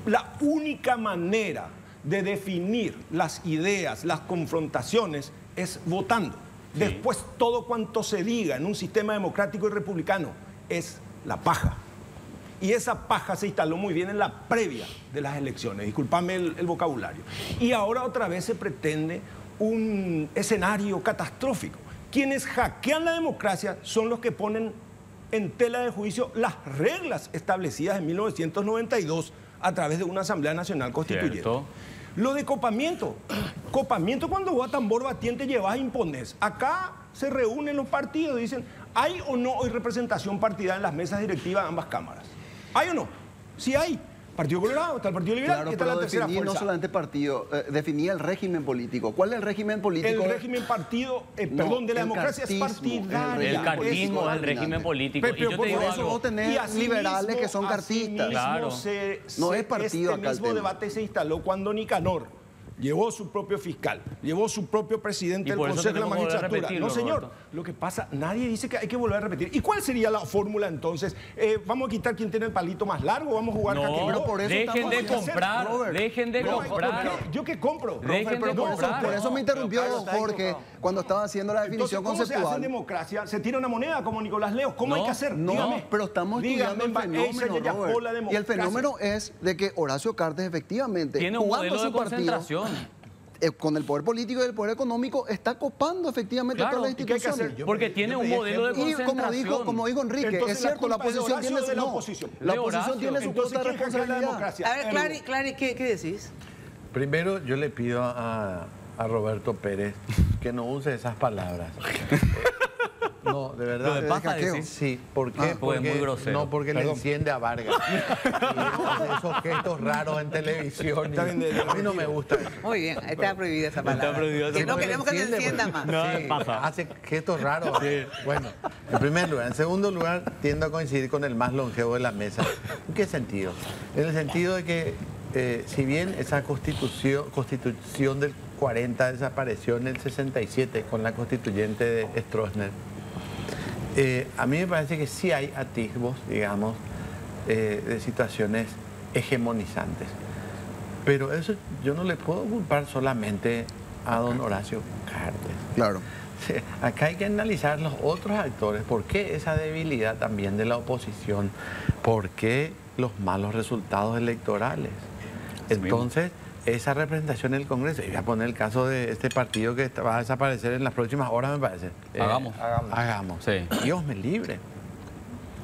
[SPEAKER 3] La única manera de definir las ideas, las confrontaciones, es votando. Después, todo cuanto se diga en un sistema democrático y republicano es la paja. Y esa paja se instaló muy bien en la previa de las elecciones, disculpame el, el vocabulario. Y ahora otra vez se pretende un escenario catastrófico. Quienes hackean la democracia son los que ponen en tela de juicio las reglas establecidas en 1992 a través de una Asamblea Nacional Constituyente.
[SPEAKER 5] Cierto.
[SPEAKER 3] Lo de copamiento. Copamiento cuando vos a tambor batiente llevas a impones. Acá se reúnen los partidos y dicen, ¿hay o no hoy representación partidaria en las mesas directivas de ambas cámaras? ¿Hay o no? Sí hay. Partido Colorado, está el Partido Liberal
[SPEAKER 2] Claro,
[SPEAKER 3] y está
[SPEAKER 2] pero
[SPEAKER 3] la tercera
[SPEAKER 2] definir no solamente partido, eh, definía el régimen político. ¿Cuál es el régimen político?
[SPEAKER 3] El régimen partido, eh,
[SPEAKER 2] No,
[SPEAKER 3] perdón, de la democracia es
[SPEAKER 2] cartismo,
[SPEAKER 3] partidaria.
[SPEAKER 2] el
[SPEAKER 5] El cartismo es el régimen político.
[SPEAKER 3] Pero,
[SPEAKER 5] Y yo
[SPEAKER 3] por
[SPEAKER 5] te digo
[SPEAKER 2] eso vos tenés liberales que son cartistas.
[SPEAKER 5] Claro.
[SPEAKER 3] se-
[SPEAKER 2] No es partido
[SPEAKER 3] Este
[SPEAKER 2] acá el
[SPEAKER 3] mismo debate se instaló cuando Nicanor llevó su propio fiscal, llevó su propio presidente del Consejo de la
[SPEAKER 5] que
[SPEAKER 3] Magistratura.
[SPEAKER 5] repetirlo,
[SPEAKER 3] No, señor.
[SPEAKER 5] Roberto.
[SPEAKER 3] Lo que pasa, nadie dice que hay que volver a repetir. ¿Y cuál sería la fórmula entonces? Eh, ¿Vamos a quitar quién tiene el palito más largo? ¿Vamos a jugar
[SPEAKER 5] No,
[SPEAKER 2] pero por eso
[SPEAKER 5] dejen
[SPEAKER 2] estamos
[SPEAKER 5] de comprar,
[SPEAKER 2] Robert,
[SPEAKER 5] dejen de
[SPEAKER 3] No,
[SPEAKER 5] comprar.
[SPEAKER 3] pero ¿Yo qué compro?
[SPEAKER 5] Dejen de
[SPEAKER 2] Pero por eso,
[SPEAKER 5] comprar.
[SPEAKER 2] por eso me interrumpió Jorge cuando estaba haciendo la
[SPEAKER 3] Entonces,
[SPEAKER 2] definición
[SPEAKER 3] ¿cómo se hace en
[SPEAKER 2] conceptual.
[SPEAKER 3] democracia? ¿Se tira una moneda como Nicolás Leo? ¿Cómo
[SPEAKER 5] No,
[SPEAKER 3] hay que hacer?
[SPEAKER 2] No,
[SPEAKER 3] Dígame.
[SPEAKER 2] pero estamos
[SPEAKER 3] Dígame,
[SPEAKER 2] estudiando el fenómeno, Robert. Y el fenómeno es de que Horacio Cartes efectivamente,
[SPEAKER 5] Tiene un
[SPEAKER 2] jugando
[SPEAKER 5] modelo de
[SPEAKER 2] su partido,
[SPEAKER 5] concentración.
[SPEAKER 2] eh, con el poder político y el poder económico, está copando efectivamente
[SPEAKER 5] Claro,
[SPEAKER 2] todas las
[SPEAKER 3] ¿y qué hay que
[SPEAKER 2] instituciones.
[SPEAKER 7] Yo
[SPEAKER 5] Porque tiene
[SPEAKER 7] yo
[SPEAKER 5] un modelo de
[SPEAKER 7] ejemplo.
[SPEAKER 2] Y como
[SPEAKER 5] concentración.
[SPEAKER 2] dijo, como dijo Enrique,
[SPEAKER 3] Entonces,
[SPEAKER 2] es
[SPEAKER 3] ¿la
[SPEAKER 2] cierto, la oposición tiene su no,
[SPEAKER 3] oposición?
[SPEAKER 2] la oposición tiene su
[SPEAKER 3] Entonces,
[SPEAKER 2] de
[SPEAKER 3] ¿quién hackea la
[SPEAKER 2] responsabilidad.
[SPEAKER 3] democracia?
[SPEAKER 1] A ver, Clary, Clary, ¿qué, qué decís?
[SPEAKER 4] Primero, yo le pido a, a Roberto Pérez que no use esas palabras. [laughs] No, de verdad.
[SPEAKER 5] Lo de decís.
[SPEAKER 4] Sí, ¿por qué?
[SPEAKER 5] Ah, porque es muy grosero.
[SPEAKER 4] No, porque le enciende a Vargas. [laughs] Y hace esos gestos raros en televisión. y-
[SPEAKER 3] Está bien, de- de-
[SPEAKER 4] a mí no me gusta eso.
[SPEAKER 1] Muy bien, está prohibida esa palabra.
[SPEAKER 5] prohibida esa
[SPEAKER 1] que no
[SPEAKER 4] Porque
[SPEAKER 1] queremos que se encienda
[SPEAKER 4] pues.
[SPEAKER 1] más.
[SPEAKER 4] Sí,
[SPEAKER 5] paja.
[SPEAKER 4] hace gestos raros. Bueno, en primer lugar. En segundo lugar, tiendo a coincidir con el más longevo de la mesa. ¿En qué sentido? En el sentido de que, eh, si bien esa constitución, constitución del 40 desapareció en el 67 con la constituyente de Stroessner, eh, a mí me parece que sí hay atisbos, digamos, eh, de situaciones hegemonizantes. Pero eso yo no le puedo culpar solamente a don Horacio Cartes.
[SPEAKER 2] Claro. [laughs]
[SPEAKER 4] Acá hay que analizar los otros actores. ¿Por qué esa debilidad también de la oposición? ¿Por qué los malos resultados electorales? Entonces, esa representación en el Congreso, y voy a poner el caso de este partido que va a desaparecer en las próximas horas, me parece. Eh,
[SPEAKER 5] Hagamos.
[SPEAKER 4] Hagamos.
[SPEAKER 5] Sí.
[SPEAKER 4] Dios me libre.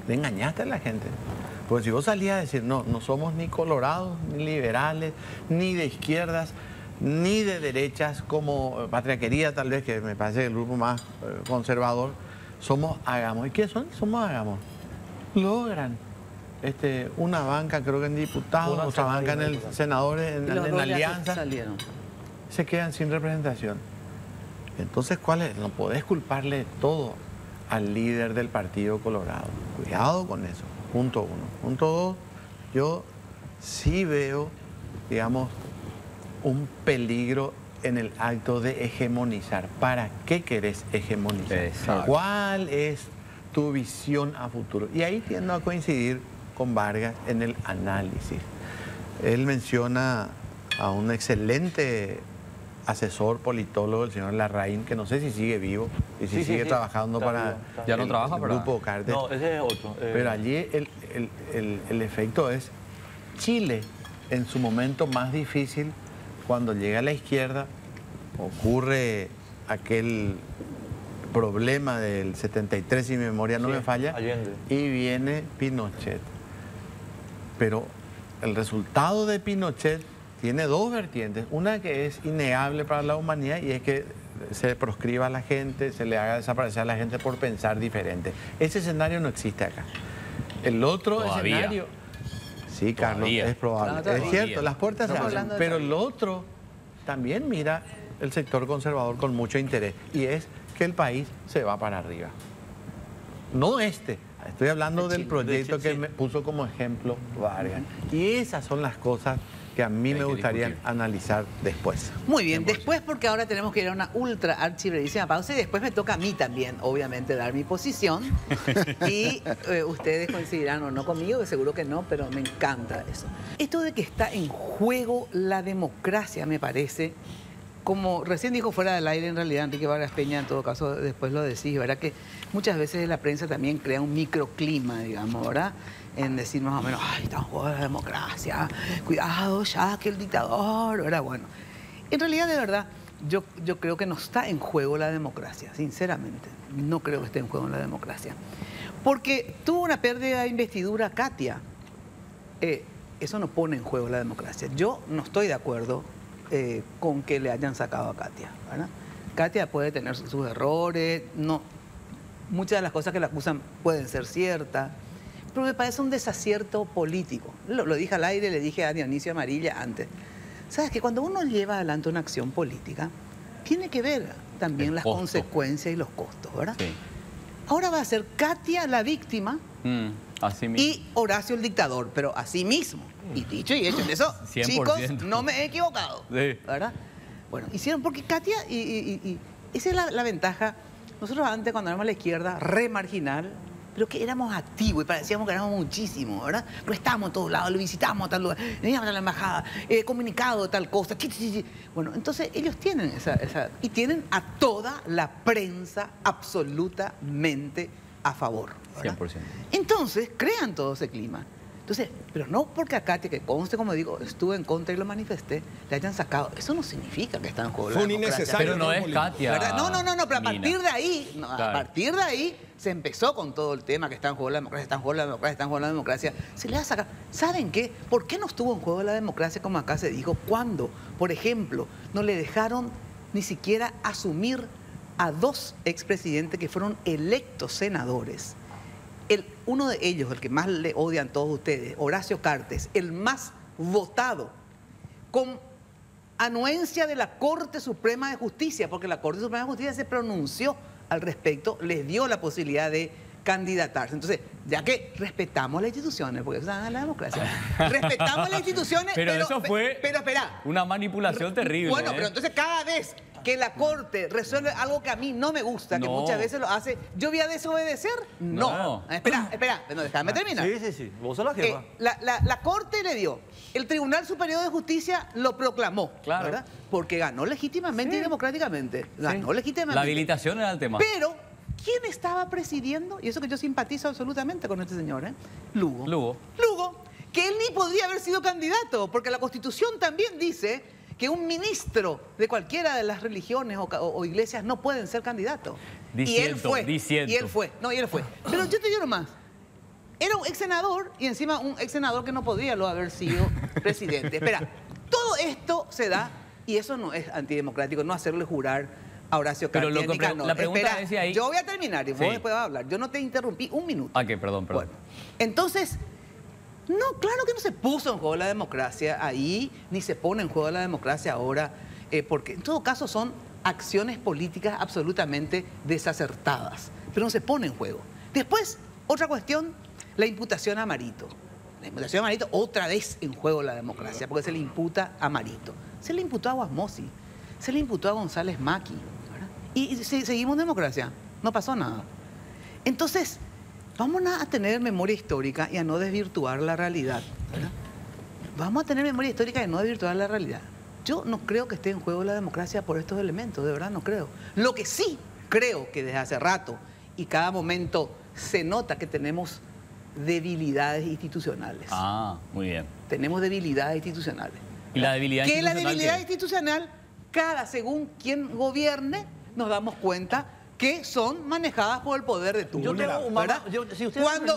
[SPEAKER 4] Le engañaste a la gente. Pues si vos salías a decir, no, no somos ni colorados, ni liberales, ni de izquierdas, ni de derechas como Patriaquería, tal vez, que me parece el grupo más eh, conservador, somos Hagamos. ¿Y qué son? Somos Hagamos. Logran este, una banca, creo que en diputados,
[SPEAKER 6] Una
[SPEAKER 4] otra banca en el senadores, en, en
[SPEAKER 1] ya
[SPEAKER 4] alianza,
[SPEAKER 1] salieron.
[SPEAKER 4] se quedan sin representación. Entonces, ¿cuál es? No podés culparle todo al líder del Partido Colorado. Cuidado con eso. Punto uno. Punto dos, yo sí veo, digamos, un peligro en el acto de hegemonizar. ¿Para qué querés hegemonizar?
[SPEAKER 5] Exacto.
[SPEAKER 4] ¿Cuál es tu visión a futuro? Y ahí tiendo a coincidir con Vargas en el análisis. Él menciona a un excelente asesor politólogo, el señor Larraín, que no sé si sigue vivo y si
[SPEAKER 6] Sí,
[SPEAKER 4] sigue
[SPEAKER 6] sí.
[SPEAKER 4] trabajando
[SPEAKER 6] Está
[SPEAKER 4] para
[SPEAKER 5] Ya no
[SPEAKER 4] el
[SPEAKER 5] trabaja para-
[SPEAKER 4] grupo Carter.
[SPEAKER 6] No, ese es otro. eh,
[SPEAKER 4] Pero allí el, el- el- el efecto es Chile en su momento más difícil, cuando llega a la izquierda, ocurre aquel problema del 73, si mi memoria no
[SPEAKER 6] Sí,
[SPEAKER 4] me falla,
[SPEAKER 6] Allende.
[SPEAKER 4] y viene Pinochet. Pero el resultado de Pinochet tiene dos vertientes. Una que es innegable para la humanidad y es que se proscriba a la gente, se le haga desaparecer a la gente por pensar diferente. Ese escenario no existe acá. El otro
[SPEAKER 5] Todavía.
[SPEAKER 4] escenario... Sí, Carlos,
[SPEAKER 5] Todavía.
[SPEAKER 4] es probable. Es cierto, las puertas se abren. Pero el otro también mira el sector conservador con mucho interés y es que el país se va para arriba. No este, estoy hablando
[SPEAKER 1] De
[SPEAKER 4] del
[SPEAKER 1] Chile,
[SPEAKER 4] proyecto
[SPEAKER 6] de Chile,
[SPEAKER 4] que
[SPEAKER 6] sí.
[SPEAKER 4] me puso como ejemplo Vargas. Y esas son las cosas que a mí
[SPEAKER 5] Hay
[SPEAKER 4] me gustaría
[SPEAKER 5] discutir.
[SPEAKER 4] analizar después.
[SPEAKER 1] Muy bien, después porque ahora tenemos que ir a una ultra archivredísima pausa y después me toca a mí también, obviamente, dar mi posición. [laughs] y eh, ustedes coincidirán o no conmigo, seguro que no, pero me encanta eso. Esto de que está en juego la democracia, me parece, como recién dijo fuera del aire en realidad Enrique Vargas Peña, en todo caso después lo decís, ¿verdad? Que muchas veces la prensa también crea un microclima, digamos, ¿verdad? En decir más o menos, ay, en juego la democracia, cuidado ya que el dictador, ¿verdad? Bueno, en realidad de verdad, yo, yo creo que no está en juego la democracia, sinceramente. No creo que esté en juego la democracia. Porque tuvo una pérdida de investidura Katia eh, eso no pone en juego la democracia. Yo no estoy de acuerdo eh, con que le hayan sacado a Katia. ¿verdad? Katia puede tener sus errores, no, muchas de las cosas que la acusan pueden ser ciertas, pero me parece un desacierto político. Lo, lo dije al aire, le dije a Dionisio Amarilla antes. Sabes que cuando uno lleva adelante una acción política, tiene que ver también
[SPEAKER 5] El
[SPEAKER 1] las
[SPEAKER 5] costo.
[SPEAKER 1] consecuencias y los costos, ¿verdad?
[SPEAKER 5] Sí.
[SPEAKER 1] Ahora va a ser Katia la víctima
[SPEAKER 5] Mm, así mismo.
[SPEAKER 1] y Horacio el dictador, pero así mismo. Y dicho y hecho, en eso, [gasps]
[SPEAKER 5] 100%.
[SPEAKER 1] chicos, no me he equivocado.
[SPEAKER 5] Sí.
[SPEAKER 1] ¿Verdad? Bueno, hicieron porque Katia, y, y- y- esa es la, la ventaja. Nosotros antes, cuando éramos a la izquierda, re marginal, pero que éramos activos y parecíamos que éramos muchísimo, ¿verdad? Pero estábamos en todos lados, lo visitamos a tal lugar, veníamos a la embajada, eh, comunicado de tal cosa. Bueno, entonces ellos tienen esa, esa- y tienen a toda la prensa absolutamente a favor. ¿verdad?
[SPEAKER 5] 100%.
[SPEAKER 1] Entonces, crean todo ese clima. Entonces, pero no porque a Katia, que conste, como digo, estuve en contra y lo manifesté, le hayan sacado. Eso no significa que está en juego la
[SPEAKER 3] Fue un innecesario.
[SPEAKER 5] Pero no es. Katia.
[SPEAKER 1] ¿Verdad? No, no, no, no, pero a
[SPEAKER 5] Mina.
[SPEAKER 1] partir de ahí, no, a
[SPEAKER 5] Claro.
[SPEAKER 1] partir de ahí se empezó con todo el tema que está en juego la democracia, está en juego la democracia, está en juego la democracia. Se le ha sacado. ¿Saben qué? ¿Por qué no estuvo en juego la democracia como acá se dijo? Cuando, por ejemplo, no le dejaron ni siquiera asumir a dos expresidentes que fueron electos senadores. El, uno de ellos, el que más le odian todos ustedes, Horacio Cartes, el más votado, con anuencia de la Corte Suprema de Justicia, porque la Corte Suprema de Justicia se pronunció al respecto, les dio la posibilidad de candidatarse. Entonces, ya que respetamos las instituciones, porque eso es la democracia, [laughs] respetamos las instituciones,
[SPEAKER 5] Pero eso fue
[SPEAKER 1] Pero espera,
[SPEAKER 5] Una manipulación terrible.
[SPEAKER 1] bueno,
[SPEAKER 5] ¿eh?
[SPEAKER 1] pero entonces cada vez que la Corte resuelve algo que a mí no me gusta, que
[SPEAKER 5] No.
[SPEAKER 1] muchas veces lo hace, ¿yo voy a desobedecer? No.
[SPEAKER 5] No.
[SPEAKER 1] Espera, espera, no, déjame terminar.
[SPEAKER 6] Sí, sí, sí. Vos sos la jefa.
[SPEAKER 1] Eh, la, la- la Corte le dio, el Tribunal Superior de Justicia lo proclamó,
[SPEAKER 5] Claro.
[SPEAKER 1] ¿verdad? Porque ganó legítimamente y democráticamente. Ganó
[SPEAKER 5] Sí.
[SPEAKER 1] legítimamente.
[SPEAKER 5] La habilitación era el tema.
[SPEAKER 1] Pero, ¿quién estaba presidiendo? Y eso que yo simpatizo absolutamente con este señor, ¿eh? Lugo.
[SPEAKER 5] Lugo.
[SPEAKER 1] Lugo, que él ni podría haber sido candidato, porque la Constitución también dice que un ministro de cualquiera de las religiones o, ca- o- o iglesias no pueden ser candidatos. y él
[SPEAKER 5] Diciendo,
[SPEAKER 1] fue.
[SPEAKER 5] diciendo.
[SPEAKER 1] Y él fue. No, y él fue. Pero yo te digo más. Era un ex senador y encima un ex senador que no podría lo haber sido [laughs] presidente. Espera, todo esto se da Y eso no es antidemocrático, no hacerle jurar a Horacio
[SPEAKER 5] Pero lo que la pregunta
[SPEAKER 1] Espera,
[SPEAKER 5] es si ahí-
[SPEAKER 1] Yo voy a terminar y vos
[SPEAKER 5] Sí.
[SPEAKER 1] después vas a hablar. Yo no te interrumpí un minuto.
[SPEAKER 5] Ah, perdón, perdón.
[SPEAKER 1] Bueno, entonces, no, claro que no se puso en juego la democracia ahí, ni se pone en juego la democracia ahora, eh, porque en todo caso son acciones políticas absolutamente desacertadas, pero no se pone en juego. Después, otra cuestión, la imputación a Marito. La imputación a Marito, otra vez en juego la democracia, porque se le imputa a Marito. Se le imputó a Guasmosi, se le imputó a González Maki. Y, y se- seguimos democracia, no pasó nada. Entonces, vamos a tener memoria histórica y a no desvirtuar la realidad. ¿verdad? Vamos a tener memoria histórica y a no desvirtuar la realidad. Yo no creo que esté en juego la democracia por estos elementos, de verdad no creo. Lo que sí creo que desde hace rato y cada momento se nota que tenemos debilidades institucionales.
[SPEAKER 5] Ah, muy bien.
[SPEAKER 1] Tenemos debilidades institucionales.
[SPEAKER 5] Y la debilidad
[SPEAKER 1] que la
[SPEAKER 5] institucional,
[SPEAKER 1] debilidad
[SPEAKER 5] ¿qué?
[SPEAKER 1] institucional, cada según quien gobierne, nos damos cuenta que son manejadas por el poder de turno.
[SPEAKER 6] Yo tengo un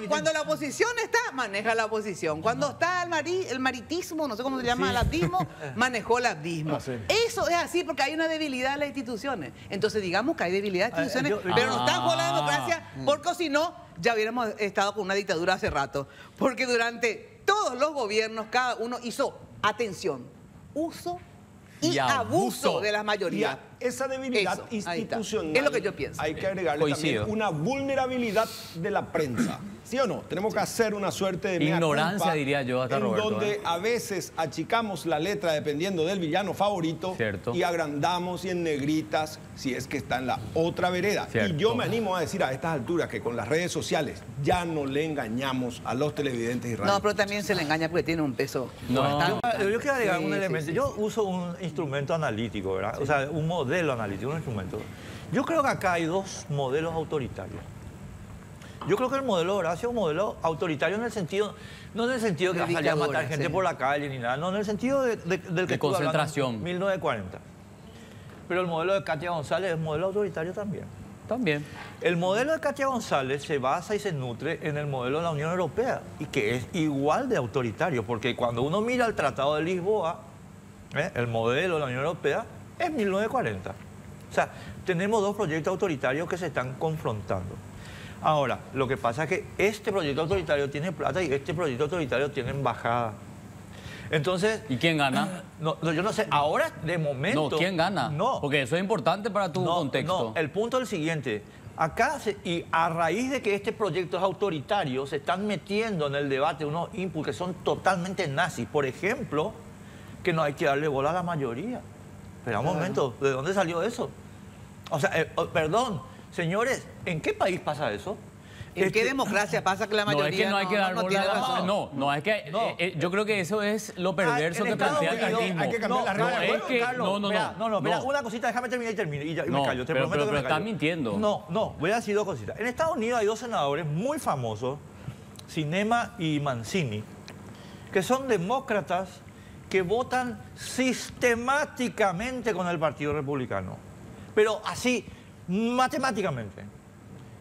[SPEAKER 1] cuando, la oposición está, maneja la oposición. Cuando está el, mari- el maritismo, no sé cómo se llama, el abdismo, [laughs] manejó el abdismo.
[SPEAKER 7] Ah, sí.
[SPEAKER 1] Eso es así porque hay una debilidad en las instituciones. Entonces digamos que hay debilidad en
[SPEAKER 6] Ah,
[SPEAKER 1] instituciones,
[SPEAKER 6] yo-
[SPEAKER 1] pero no está en juego la
[SPEAKER 5] Ah.
[SPEAKER 1] democracia, porque si no, ya hubiéramos estado con una dictadura hace rato. Porque durante todos los gobiernos, cada uno hizo, atención, uso y,
[SPEAKER 5] Y
[SPEAKER 1] abuso.
[SPEAKER 5] abuso.
[SPEAKER 1] de las mayorías.
[SPEAKER 3] Esa debilidad
[SPEAKER 1] Eso,
[SPEAKER 3] institucional.
[SPEAKER 1] Es lo que yo pienso.
[SPEAKER 3] Hay que agregarle
[SPEAKER 5] Coincido.
[SPEAKER 3] también una vulnerabilidad de la prensa. ¿Sí o no? Tenemos que hacer una suerte de
[SPEAKER 5] Ignorancia,
[SPEAKER 3] culpa
[SPEAKER 5] diría yo, hasta
[SPEAKER 3] en
[SPEAKER 5] Roberto,
[SPEAKER 3] donde
[SPEAKER 5] ¿eh?
[SPEAKER 3] a veces achicamos la letra dependiendo del villano favorito
[SPEAKER 5] Cierto.
[SPEAKER 3] y agrandamos y en negritas si es que está en la otra vereda.
[SPEAKER 5] Cierto.
[SPEAKER 3] Y yo me animo a decir a estas alturas que con las redes sociales ya no le engañamos a los televidentes y radio.
[SPEAKER 1] No, pero también se le engaña porque tiene un peso.
[SPEAKER 5] No.
[SPEAKER 1] bastante.
[SPEAKER 6] Yo, yo quiero agregar
[SPEAKER 1] Sí,
[SPEAKER 6] un elemento.
[SPEAKER 1] sí,
[SPEAKER 6] yo uso un instrumento analítico, ¿verdad? O sea, un modelo analítico, un instrumento. Yo creo que acá hay dos modelos autoritarios. Yo creo que el modelo de Horacio es un modelo autoritario en el sentido, no en el sentido que
[SPEAKER 1] De
[SPEAKER 6] va a salir a matar gente
[SPEAKER 1] sí.
[SPEAKER 6] por la calle ni nada, no, en el sentido de, de- del que en
[SPEAKER 5] concentración.
[SPEAKER 6] 1940. Pero el modelo de Katia González es modelo autoritario también.
[SPEAKER 5] También.
[SPEAKER 6] El modelo de Katia González se basa y se nutre en el modelo de la Unión Europea y que es igual de autoritario, porque cuando uno mira el Tratado de Lisboa, ¿eh? el modelo de la Unión Europea es 1940. O sea, tenemos dos proyectos autoritarios que se están confrontando. Ahora, lo que pasa es que este proyecto autoritario tiene plata y este proyecto autoritario tiene embajada. Entonces,
[SPEAKER 5] ¿Y quién gana?
[SPEAKER 6] no, no, yo no sé, ahora de momento...
[SPEAKER 5] No, ¿quién gana?
[SPEAKER 6] No,
[SPEAKER 5] Porque eso es importante para tu
[SPEAKER 6] no,
[SPEAKER 5] contexto.
[SPEAKER 6] no, el punto es el siguiente. Acá, se- y a raíz de que este proyecto es autoritario, se están metiendo en el debate unos inputs que son totalmente nazis. Por ejemplo, que no hay que darle bola a la mayoría. Espera un momento, ¿de dónde salió eso? O sea, eh, oh, perdón, señores, ¿en qué país pasa eso?
[SPEAKER 1] ¿En
[SPEAKER 6] Este-
[SPEAKER 1] qué democracia [clears throat] pasa que la
[SPEAKER 5] No,
[SPEAKER 1] mayoría
[SPEAKER 5] es que no hay que dar bola
[SPEAKER 1] tiene
[SPEAKER 5] a la-
[SPEAKER 1] razón?
[SPEAKER 5] No, no, es que
[SPEAKER 6] No.
[SPEAKER 5] eh, eh, yo creo que eso es lo perverso
[SPEAKER 6] Ah, en
[SPEAKER 5] que
[SPEAKER 6] Estados
[SPEAKER 5] plantea
[SPEAKER 3] hay que cambiar
[SPEAKER 5] no,
[SPEAKER 3] reglas.
[SPEAKER 5] es que,
[SPEAKER 6] Carlos,
[SPEAKER 5] no, no,
[SPEAKER 6] espera,
[SPEAKER 5] no.
[SPEAKER 6] no, no,
[SPEAKER 5] no.
[SPEAKER 6] una cosita, déjame terminar y termino. Y, ya- y me
[SPEAKER 5] No,
[SPEAKER 6] callo, te
[SPEAKER 5] pero-
[SPEAKER 6] prometo
[SPEAKER 5] pero-
[SPEAKER 6] que me
[SPEAKER 5] pero está
[SPEAKER 6] callo.
[SPEAKER 5] mintiendo.
[SPEAKER 6] No, no, voy a decir dos cositas. En Estados Unidos hay dos senadores muy famosos, Cinema y Mancini, que son demócratas que votan sistemáticamente con el Partido Republicano. Pero así, matemáticamente.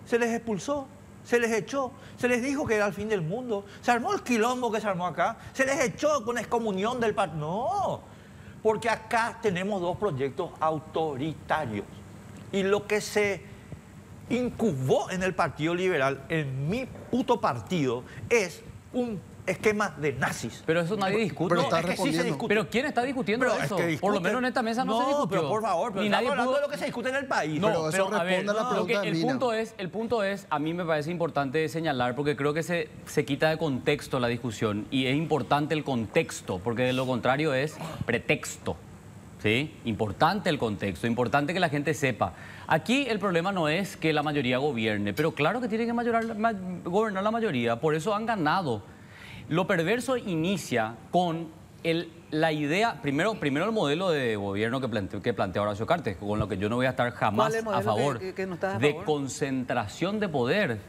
[SPEAKER 6] Se les expulsó, se les echó, se les dijo que era el fin del mundo, se armó el quilombo que se armó acá, se les echó con excomunión del partido. No, porque acá tenemos dos proyectos autoritarios. Y lo que se incubó en el Partido Liberal, en mi puto partido, es un esquema de nazis.
[SPEAKER 5] Pero eso nadie discute.
[SPEAKER 2] Pero
[SPEAKER 6] No,
[SPEAKER 2] está
[SPEAKER 6] es que sí se discute.
[SPEAKER 5] Pero ¿quién está discutiendo
[SPEAKER 6] Pero es
[SPEAKER 5] eso?
[SPEAKER 6] que
[SPEAKER 5] Por lo menos en esta mesa no, se discutió.
[SPEAKER 6] pero por favor, pero
[SPEAKER 5] Ni nadie
[SPEAKER 6] hablando
[SPEAKER 5] pudo-
[SPEAKER 6] de lo que se discute en el país.
[SPEAKER 5] No,
[SPEAKER 2] Pero eso
[SPEAKER 5] a ver,
[SPEAKER 2] responde a la
[SPEAKER 5] lo
[SPEAKER 2] pregunta
[SPEAKER 5] que- el
[SPEAKER 2] Mina.
[SPEAKER 5] punto es, el punto es, a mí me parece importante señalar porque creo que se, se quita de contexto la discusión y es importante el contexto porque de lo contrario es pretexto. ¿Sí? Importante el contexto, importante que la gente sepa. Aquí el problema no es que la mayoría gobierne, pero claro que tiene que mayorar- ma- gobernar la mayoría, por eso han ganado. Lo perverso inicia con el- la idea, primero, primero el modelo de gobierno que, plante- que plantea Horacio Cartes, con lo que yo no voy a estar jamás
[SPEAKER 1] ¿Cuál es el
[SPEAKER 5] a favor,
[SPEAKER 1] que- que- que no estás a
[SPEAKER 5] de
[SPEAKER 1] favor?
[SPEAKER 5] concentración de poder.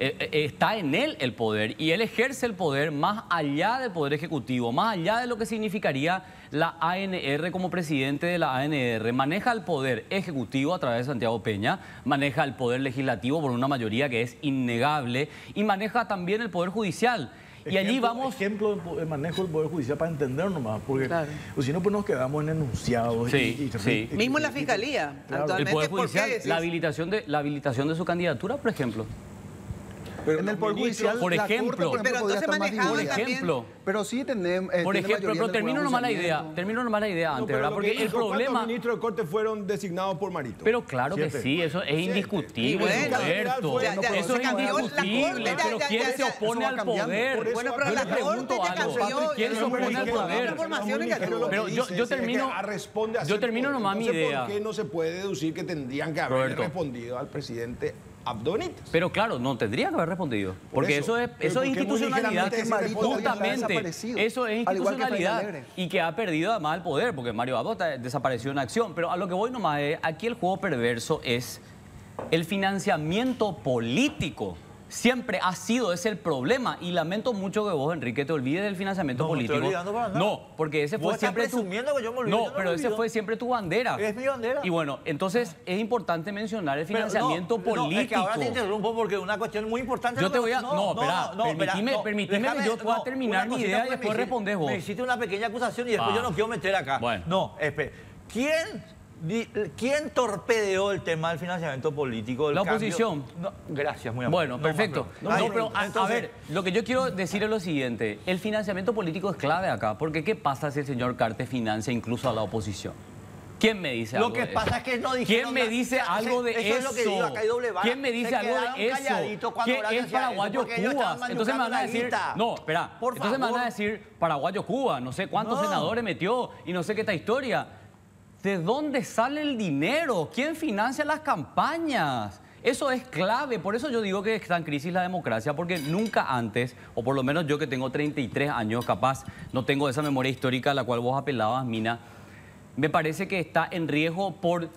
[SPEAKER 5] Eh, eh, está en él el poder y él ejerce el poder más allá del poder ejecutivo, más allá de lo que significaría la ANR como presidente de la ANR. Maneja el poder ejecutivo a través de Santiago Peña, maneja el poder legislativo por una mayoría que es innegable y maneja también el poder judicial. Y allí vamos...
[SPEAKER 7] Ejemplo de manejo del Poder Judicial para entender nomás, porque
[SPEAKER 1] Claro.
[SPEAKER 7] o si no, pues nos quedamos en enunciados.
[SPEAKER 5] Sí,
[SPEAKER 7] y, y-
[SPEAKER 5] sí.
[SPEAKER 7] y-
[SPEAKER 1] Mismo en la fiscalía,
[SPEAKER 7] Claro.
[SPEAKER 5] El
[SPEAKER 1] actualmente.
[SPEAKER 5] Poder
[SPEAKER 1] ¿por qué
[SPEAKER 5] Judicial, la habilitación, de, la habilitación de su candidatura, por ejemplo.
[SPEAKER 2] En el Poder Judicial,
[SPEAKER 5] por
[SPEAKER 2] la Corte,
[SPEAKER 5] ejemplo.
[SPEAKER 2] por ejemplo,
[SPEAKER 1] Pero
[SPEAKER 2] podría
[SPEAKER 1] entonces
[SPEAKER 2] estar más
[SPEAKER 1] manejaban
[SPEAKER 5] Por
[SPEAKER 2] dividida.
[SPEAKER 1] también-
[SPEAKER 5] ejemplo.
[SPEAKER 2] Pero sí tenemos... eh,
[SPEAKER 5] Por ejemplo, pero termino
[SPEAKER 2] Poder
[SPEAKER 5] nomás la idea, termino nomás la idea
[SPEAKER 3] No,
[SPEAKER 5] antes,
[SPEAKER 3] pero
[SPEAKER 5] ¿verdad? Porque
[SPEAKER 3] que
[SPEAKER 5] el
[SPEAKER 3] dijo, ¿cuántos
[SPEAKER 5] problema...
[SPEAKER 3] ministros de corte fueron designados por Marito?
[SPEAKER 5] Pero claro que sí, eso es indiscutible,
[SPEAKER 1] bueno,
[SPEAKER 5] Roberto.
[SPEAKER 3] ya, ya,
[SPEAKER 5] eso es indiscutible, pero ¿quién se opone al poder?
[SPEAKER 1] Bueno, pero la Corte ya cambió.
[SPEAKER 5] ¿Quién se opone al
[SPEAKER 1] una
[SPEAKER 5] poder?
[SPEAKER 3] Pero
[SPEAKER 5] Pero yo- termino- yo termino nomás mi idea.
[SPEAKER 3] ¿Por qué no se puede deducir que tendrían que haber respondido al presidente
[SPEAKER 5] Pero claro, no tendría que haber respondido. Porque eso,
[SPEAKER 3] eso.
[SPEAKER 5] es, eso es
[SPEAKER 3] ¿por qué muy
[SPEAKER 5] institucionalidad.
[SPEAKER 3] responde?
[SPEAKER 5] Justamente,
[SPEAKER 2] Desaparecido.
[SPEAKER 5] eso es
[SPEAKER 2] que
[SPEAKER 5] institucionalidad. Y que ha perdido además el poder, porque Mario Abdo está- desapareció en acción. Pero a lo que voy nomás es, aquí el juego perverso es el financiamiento político. Siempre ha sido ese el problema. Y lamento mucho que vos, Enrique, te olvides del financiamiento
[SPEAKER 6] No, estoy
[SPEAKER 5] político.
[SPEAKER 6] olvidando para nada.
[SPEAKER 5] No, porque ese fue siempre tu...
[SPEAKER 6] que yo me
[SPEAKER 5] No,
[SPEAKER 6] yo no
[SPEAKER 5] pero ese fue siempre tu bandera.
[SPEAKER 6] Es mi bandera.
[SPEAKER 5] Y bueno, entonces es importante mencionar el
[SPEAKER 6] Pero no,
[SPEAKER 5] financiamiento
[SPEAKER 6] no,
[SPEAKER 5] político.
[SPEAKER 6] es que ahora te interrumpo porque una cuestión muy importante.
[SPEAKER 5] Yo
[SPEAKER 6] es
[SPEAKER 5] te voy a- no, espera, permitime- permitime que yo pueda terminar mi idea y después respondes vos.
[SPEAKER 6] Me hiciste una pequeña acusación y después
[SPEAKER 5] Ah.
[SPEAKER 6] yo no quiero meter acá.
[SPEAKER 5] Bueno.
[SPEAKER 6] No, espera. ¿Quién, ¿Quién torpedeó el tema del financiamiento político? del
[SPEAKER 5] La
[SPEAKER 6] cambio?
[SPEAKER 5] oposición.
[SPEAKER 6] No, gracias, muy amable.
[SPEAKER 5] Bueno,
[SPEAKER 6] No,
[SPEAKER 5] perfecto.
[SPEAKER 6] no,
[SPEAKER 5] pero a- ver, lo que yo quiero decir es lo siguiente. El financiamiento político es clave acá, porque ¿qué pasa si el señor Carte financia incluso a la oposición? ¿Quién me dice
[SPEAKER 6] Lo
[SPEAKER 5] algo
[SPEAKER 6] que
[SPEAKER 5] de
[SPEAKER 6] pasa
[SPEAKER 5] eso?
[SPEAKER 6] es que no dijeron
[SPEAKER 5] ¿Quién me dice algo de eso?
[SPEAKER 6] eso es lo que digo, acá hay doble.
[SPEAKER 5] ¿Quién me dice algo de eso? ¿Quién es paraguayo Cuba? Entonces me van a decir, no, espera,
[SPEAKER 6] Por
[SPEAKER 5] entonces me van a decir paraguayo Cuba, no sé cuántos senadores metió y no sé qué esta historia. ¿De dónde sale el dinero? ¿Quién financia las campañas? Eso es clave, por eso yo digo que está en crisis la democracia, porque nunca antes, o por lo menos yo que tengo 33 años, capaz no tengo esa memoria histórica a la cual vos apelabas, Mina, me parece que está en riesgo por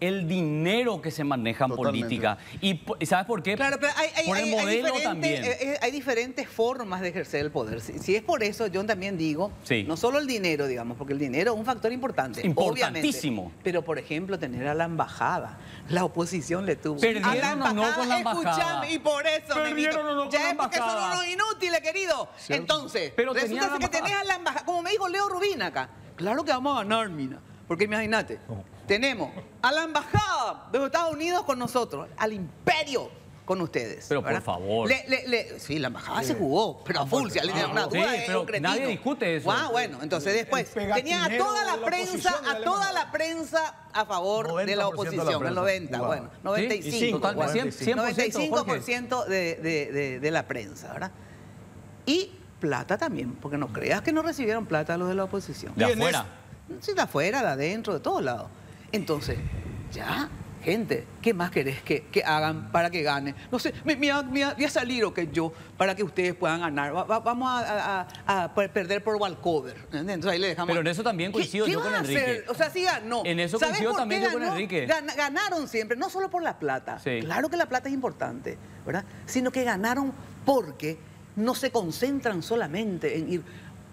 [SPEAKER 5] el dinero que se maneja en política. Y po- ¿y ¿sabes por qué?
[SPEAKER 1] Claro, pero hay, hay-
[SPEAKER 5] por el
[SPEAKER 1] hay-
[SPEAKER 5] modelo también.
[SPEAKER 1] eh, eh, hay diferentes formas de ejercer el poder. Si, si es por eso, yo también digo,
[SPEAKER 5] Sí.
[SPEAKER 1] no solo el dinero, digamos, porque el dinero es un factor importante.
[SPEAKER 5] Importantísimo.
[SPEAKER 1] obviamente. Pero, por ejemplo, tener a la embajada. La oposición le tuvo.
[SPEAKER 5] Perdieron
[SPEAKER 1] a la
[SPEAKER 5] o no con la embajada.
[SPEAKER 1] escúchame, y por eso,
[SPEAKER 5] Perdieron no con
[SPEAKER 1] ya
[SPEAKER 5] la
[SPEAKER 1] es porque son unos inútiles, querido. Entonces,
[SPEAKER 5] Pero
[SPEAKER 1] resulta que tenés a la embajada, como me dijo Leo Rubín acá, claro que vamos a ganar, Mina. Porque imagínate, tenemos a la embajada de los Estados Unidos con nosotros, al imperio con ustedes.
[SPEAKER 5] Pero, por favor.
[SPEAKER 1] Le- le- le- sí, la embajada se jugó, pero a full, si alguien tiene una
[SPEAKER 5] Sí,
[SPEAKER 1] duda, es
[SPEAKER 5] pero nadie discute eso.
[SPEAKER 1] Ah, bueno, entonces después, tenía a toda la
[SPEAKER 3] la
[SPEAKER 1] prensa, a
[SPEAKER 3] la
[SPEAKER 1] toda la prensa a favor de
[SPEAKER 7] 90%
[SPEAKER 1] la
[SPEAKER 7] de
[SPEAKER 1] oposición,
[SPEAKER 7] la
[SPEAKER 1] el
[SPEAKER 7] prensa
[SPEAKER 1] 90,
[SPEAKER 7] jugaba.
[SPEAKER 1] bueno, 95.
[SPEAKER 5] Sí, totalmente,
[SPEAKER 1] bueno.
[SPEAKER 5] 100%,
[SPEAKER 1] 95% de, de- de- de la prensa, ¿verdad? Y plata también, porque no creas que no recibieron plata los de la oposición.
[SPEAKER 5] De afuera.
[SPEAKER 1] Sí, de afuera, de adentro, de todos lados. Entonces, ya, gente, ¿qué más querés que, que hagan para que ganen? No sé, me, me me voy a salir o que yo para que ustedes puedan ganar. Va- va- vamos a, a- a- a perder por. ¿entendés? Entonces ahí le dejamos.
[SPEAKER 5] Pero en eso también
[SPEAKER 1] ¿Qué-
[SPEAKER 5] coincido
[SPEAKER 1] qué
[SPEAKER 5] yo con Enrique.
[SPEAKER 1] hacer? O sea, sí ganó.
[SPEAKER 5] En eso
[SPEAKER 1] ¿Sabés
[SPEAKER 5] coincido también yo con? Enrique.
[SPEAKER 1] Gan- ganaron siempre, no solo por la plata.
[SPEAKER 5] Sí.
[SPEAKER 1] Claro que la plata es importante, ¿verdad? Sino que ganaron porque no se concentran solamente en ir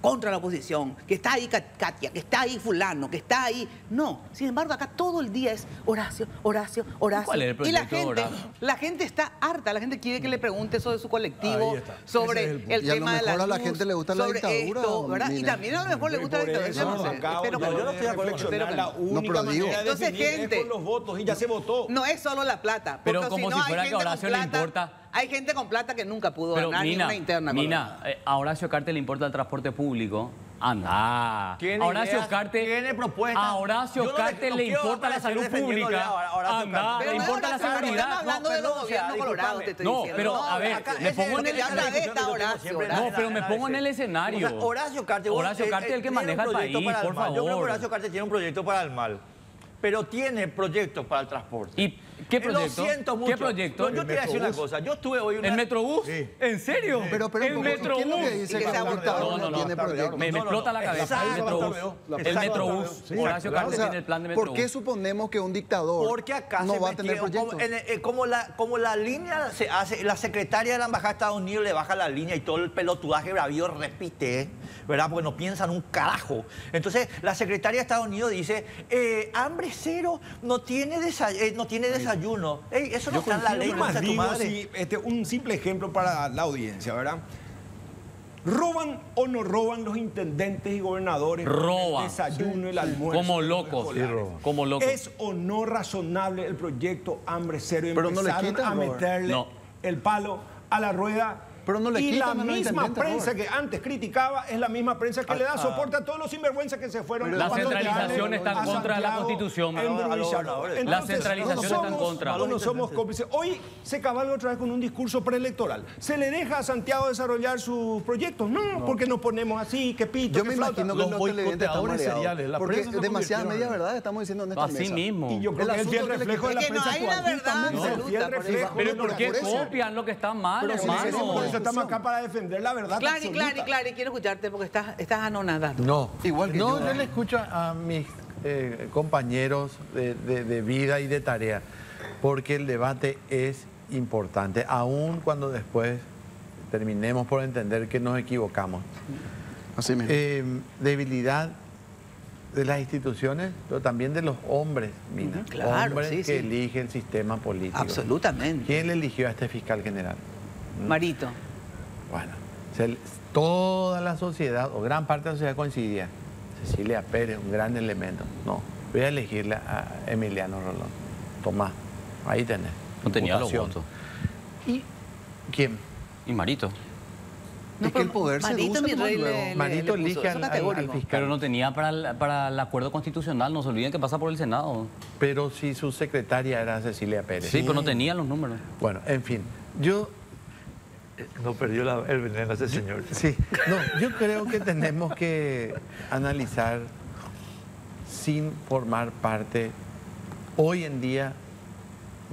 [SPEAKER 1] contra la oposición, que está ahí Kat- Katia, que está ahí fulano, que está ahí. No, sin embargo, acá todo el día es Horacio, Horacio, Horacio.
[SPEAKER 5] ¿Cuál es el
[SPEAKER 1] y la
[SPEAKER 5] proyecto
[SPEAKER 1] gente,
[SPEAKER 5] Horacio?
[SPEAKER 1] la gente está harta, la gente quiere que le pregunte sobre su colectivo, sobre
[SPEAKER 7] es el
[SPEAKER 1] el.
[SPEAKER 2] Y a lo
[SPEAKER 1] tema de la
[SPEAKER 2] mejor a la gente le gusta la dictadura,
[SPEAKER 1] esto, ¿verdad? Y también a lo mejor le gusta la dictadura.
[SPEAKER 3] eso
[SPEAKER 1] yo no sé, que
[SPEAKER 3] uno
[SPEAKER 1] no. que
[SPEAKER 3] reflexionar.
[SPEAKER 1] no.
[SPEAKER 3] La única
[SPEAKER 2] pero digo-
[SPEAKER 3] manera de
[SPEAKER 1] Entonces,
[SPEAKER 3] definir es
[SPEAKER 1] gente-
[SPEAKER 3] con los votos y ya se votó.
[SPEAKER 1] No es solo la plata.
[SPEAKER 5] Pero
[SPEAKER 1] porque
[SPEAKER 5] como
[SPEAKER 1] no
[SPEAKER 5] si
[SPEAKER 1] hay
[SPEAKER 5] fuera que a
[SPEAKER 1] gente
[SPEAKER 5] Horacio le importa.
[SPEAKER 1] Hay gente con plata que nunca pudo
[SPEAKER 5] Pero
[SPEAKER 1] ganar ni una interna.
[SPEAKER 5] Mina,
[SPEAKER 1] colorada.
[SPEAKER 5] eh, a Horacio Carte le importa el transporte público. Anda.
[SPEAKER 6] Tiene
[SPEAKER 5] A Horacio
[SPEAKER 6] ideas,
[SPEAKER 5] Carte.
[SPEAKER 6] tiene propuestas.
[SPEAKER 5] A Horacio
[SPEAKER 6] no
[SPEAKER 5] Carte
[SPEAKER 6] le-
[SPEAKER 5] importa la salud pública.
[SPEAKER 6] a
[SPEAKER 5] Anda, le importa la seguridad.
[SPEAKER 1] Hablando
[SPEAKER 6] No,
[SPEAKER 1] de los
[SPEAKER 6] perdón, o sea,
[SPEAKER 1] gobiernos colorados, te estoy
[SPEAKER 5] No,
[SPEAKER 1] diciendo.
[SPEAKER 5] pero, a ver,
[SPEAKER 6] acá
[SPEAKER 5] me pongo
[SPEAKER 6] es
[SPEAKER 5] en
[SPEAKER 6] el- que la-
[SPEAKER 5] No, pero me pongo en el
[SPEAKER 6] en
[SPEAKER 5] escenario.
[SPEAKER 6] Horacio Carte,
[SPEAKER 5] Horacio
[SPEAKER 6] eh,
[SPEAKER 5] Carte es el que
[SPEAKER 6] tiene un
[SPEAKER 5] maneja el país, por
[SPEAKER 6] mal. Yo creo que
[SPEAKER 5] favor.
[SPEAKER 6] Horacio Carte tiene un proyecto para el mal, pero tiene proyectos para el transporte.
[SPEAKER 5] ¿Y qué proyecto?
[SPEAKER 6] Lo siento mucho.
[SPEAKER 5] ¿Qué proyecto?
[SPEAKER 6] No, yo te voy a decir una cosa. Yo estuve hoy una...
[SPEAKER 5] ¿El Metrobús?
[SPEAKER 7] Sí.
[SPEAKER 5] ¿En serio?
[SPEAKER 2] Pero, pero,
[SPEAKER 5] el
[SPEAKER 2] ¿por qué es lo que
[SPEAKER 5] Metrobús.
[SPEAKER 2] dice
[SPEAKER 1] que un
[SPEAKER 2] dictador
[SPEAKER 1] dictador,
[SPEAKER 2] no
[SPEAKER 7] no,
[SPEAKER 2] tiene
[SPEAKER 7] está
[SPEAKER 2] proyecto?
[SPEAKER 5] Me, me
[SPEAKER 6] No, no,
[SPEAKER 5] explota
[SPEAKER 6] no.
[SPEAKER 5] la cabeza.
[SPEAKER 6] Exacto.
[SPEAKER 5] El Metrobús. El Metrobús. Horacio
[SPEAKER 7] claro.
[SPEAKER 5] Carte
[SPEAKER 2] O sea,
[SPEAKER 5] tiene el plan de
[SPEAKER 2] ¿Por
[SPEAKER 5] Metrobús.
[SPEAKER 2] qué suponemos que un dictador
[SPEAKER 6] Porque acá
[SPEAKER 2] no
[SPEAKER 6] se
[SPEAKER 2] va a tener proyecto?
[SPEAKER 6] como, eh, la, como la línea se hace, la secretaria de la Embajada de Estados Unidos le baja la línea y todo el pelotudaje bravío repite, ¿verdad? Porque no piensan un carajo. Entonces, la secretaria de Estados Unidos dice, eh, hambre cero, no tiene, eh, no tiene desayuno. Ey, eso no
[SPEAKER 3] Yo
[SPEAKER 6] está en la ley, tu madre.
[SPEAKER 3] si, este, un simple ejemplo para la audiencia, ¿verdad? ¿Roban o no roban los intendentes y gobernadores?
[SPEAKER 5] Roban.
[SPEAKER 3] El desayuno, el almuerzo.
[SPEAKER 5] Como locos. Sí. Como locos.
[SPEAKER 3] ¿Es o no razonable el proyecto Hambre Cero?
[SPEAKER 2] Pero no le
[SPEAKER 3] Empezaron
[SPEAKER 2] quitan,
[SPEAKER 3] a meterle
[SPEAKER 5] No.
[SPEAKER 3] el palo a la rueda.
[SPEAKER 2] Pero no le
[SPEAKER 3] y la misma prensa que antes criticaba es la misma prensa que le da soporte a todos los sinvergüenzas que se fueron.
[SPEAKER 5] La centralización está en
[SPEAKER 3] a
[SPEAKER 5] contra de la Constitución. La centralización está en contra.
[SPEAKER 3] No somos cómplices. Hoy se cabalga otra vez con un discurso preelectoral. ¿Se le deja a Santiago desarrollar sus proyectos? No, porque nos ponemos así, que pito,
[SPEAKER 2] Yo me
[SPEAKER 3] flauta.
[SPEAKER 2] imagino que
[SPEAKER 7] Los
[SPEAKER 2] los televidentes están
[SPEAKER 7] boicoteadores
[SPEAKER 2] mareados.
[SPEAKER 7] seriales, la
[SPEAKER 2] Porque demasiadas
[SPEAKER 7] convirtió en-
[SPEAKER 2] media verdad estamos diciendo en esta
[SPEAKER 5] Así
[SPEAKER 2] mesa.
[SPEAKER 5] mismo.
[SPEAKER 3] Y yo creo
[SPEAKER 2] El
[SPEAKER 3] que es el reflejo de la
[SPEAKER 1] Es que no
[SPEAKER 3] prensa actual.
[SPEAKER 5] Pero ¿por qué copian lo que está mal,
[SPEAKER 2] Hermano.
[SPEAKER 3] Estamos acá para defender la verdad
[SPEAKER 1] Clary,
[SPEAKER 3] absoluta.
[SPEAKER 1] Clary, Clary, quiero escucharte porque estás, estás anonadado.
[SPEAKER 4] No,
[SPEAKER 2] Igual que
[SPEAKER 4] no,
[SPEAKER 2] yo.
[SPEAKER 4] yo le escucho a mis eh, compañeros de, de- de vida y de tarea, porque el debate es importante, aun cuando después terminemos por entender que nos equivocamos.
[SPEAKER 2] Así mismo.
[SPEAKER 4] Eh, debilidad de las instituciones, pero también de los hombres, Mina.
[SPEAKER 1] Claro,
[SPEAKER 4] hombres
[SPEAKER 1] sí,
[SPEAKER 4] que
[SPEAKER 1] sí.
[SPEAKER 4] elige el sistema político.
[SPEAKER 1] Absolutamente.
[SPEAKER 4] ¿Quién le eligió a este fiscal general?
[SPEAKER 1] Marito.
[SPEAKER 4] Bueno, se- toda la sociedad, o gran parte de la sociedad coincidía. Cecilia Pérez, un gran elemento. No, voy a elegirle a Emiliano Rolón. Tomás, ahí tenés.
[SPEAKER 5] No tenía los votos.
[SPEAKER 4] ¿Y quién?
[SPEAKER 5] Y Marito.
[SPEAKER 2] es que el poder se
[SPEAKER 1] Marito,
[SPEAKER 2] usa
[SPEAKER 1] rey, le- le-
[SPEAKER 4] Marito
[SPEAKER 1] le puso.
[SPEAKER 4] elige al, al- fiscal.
[SPEAKER 5] Pero no tenía para el, para el acuerdo constitucional, no se olviden que pasa por el Senado.
[SPEAKER 4] Pero si su secretaria era Cecilia Pérez.
[SPEAKER 5] Sí, pero no tenía los números.
[SPEAKER 4] Bueno, en fin, yo
[SPEAKER 6] No perdió la- el veneno ese señor.
[SPEAKER 4] Sí, no, yo creo que tenemos que analizar sin formar parte hoy en día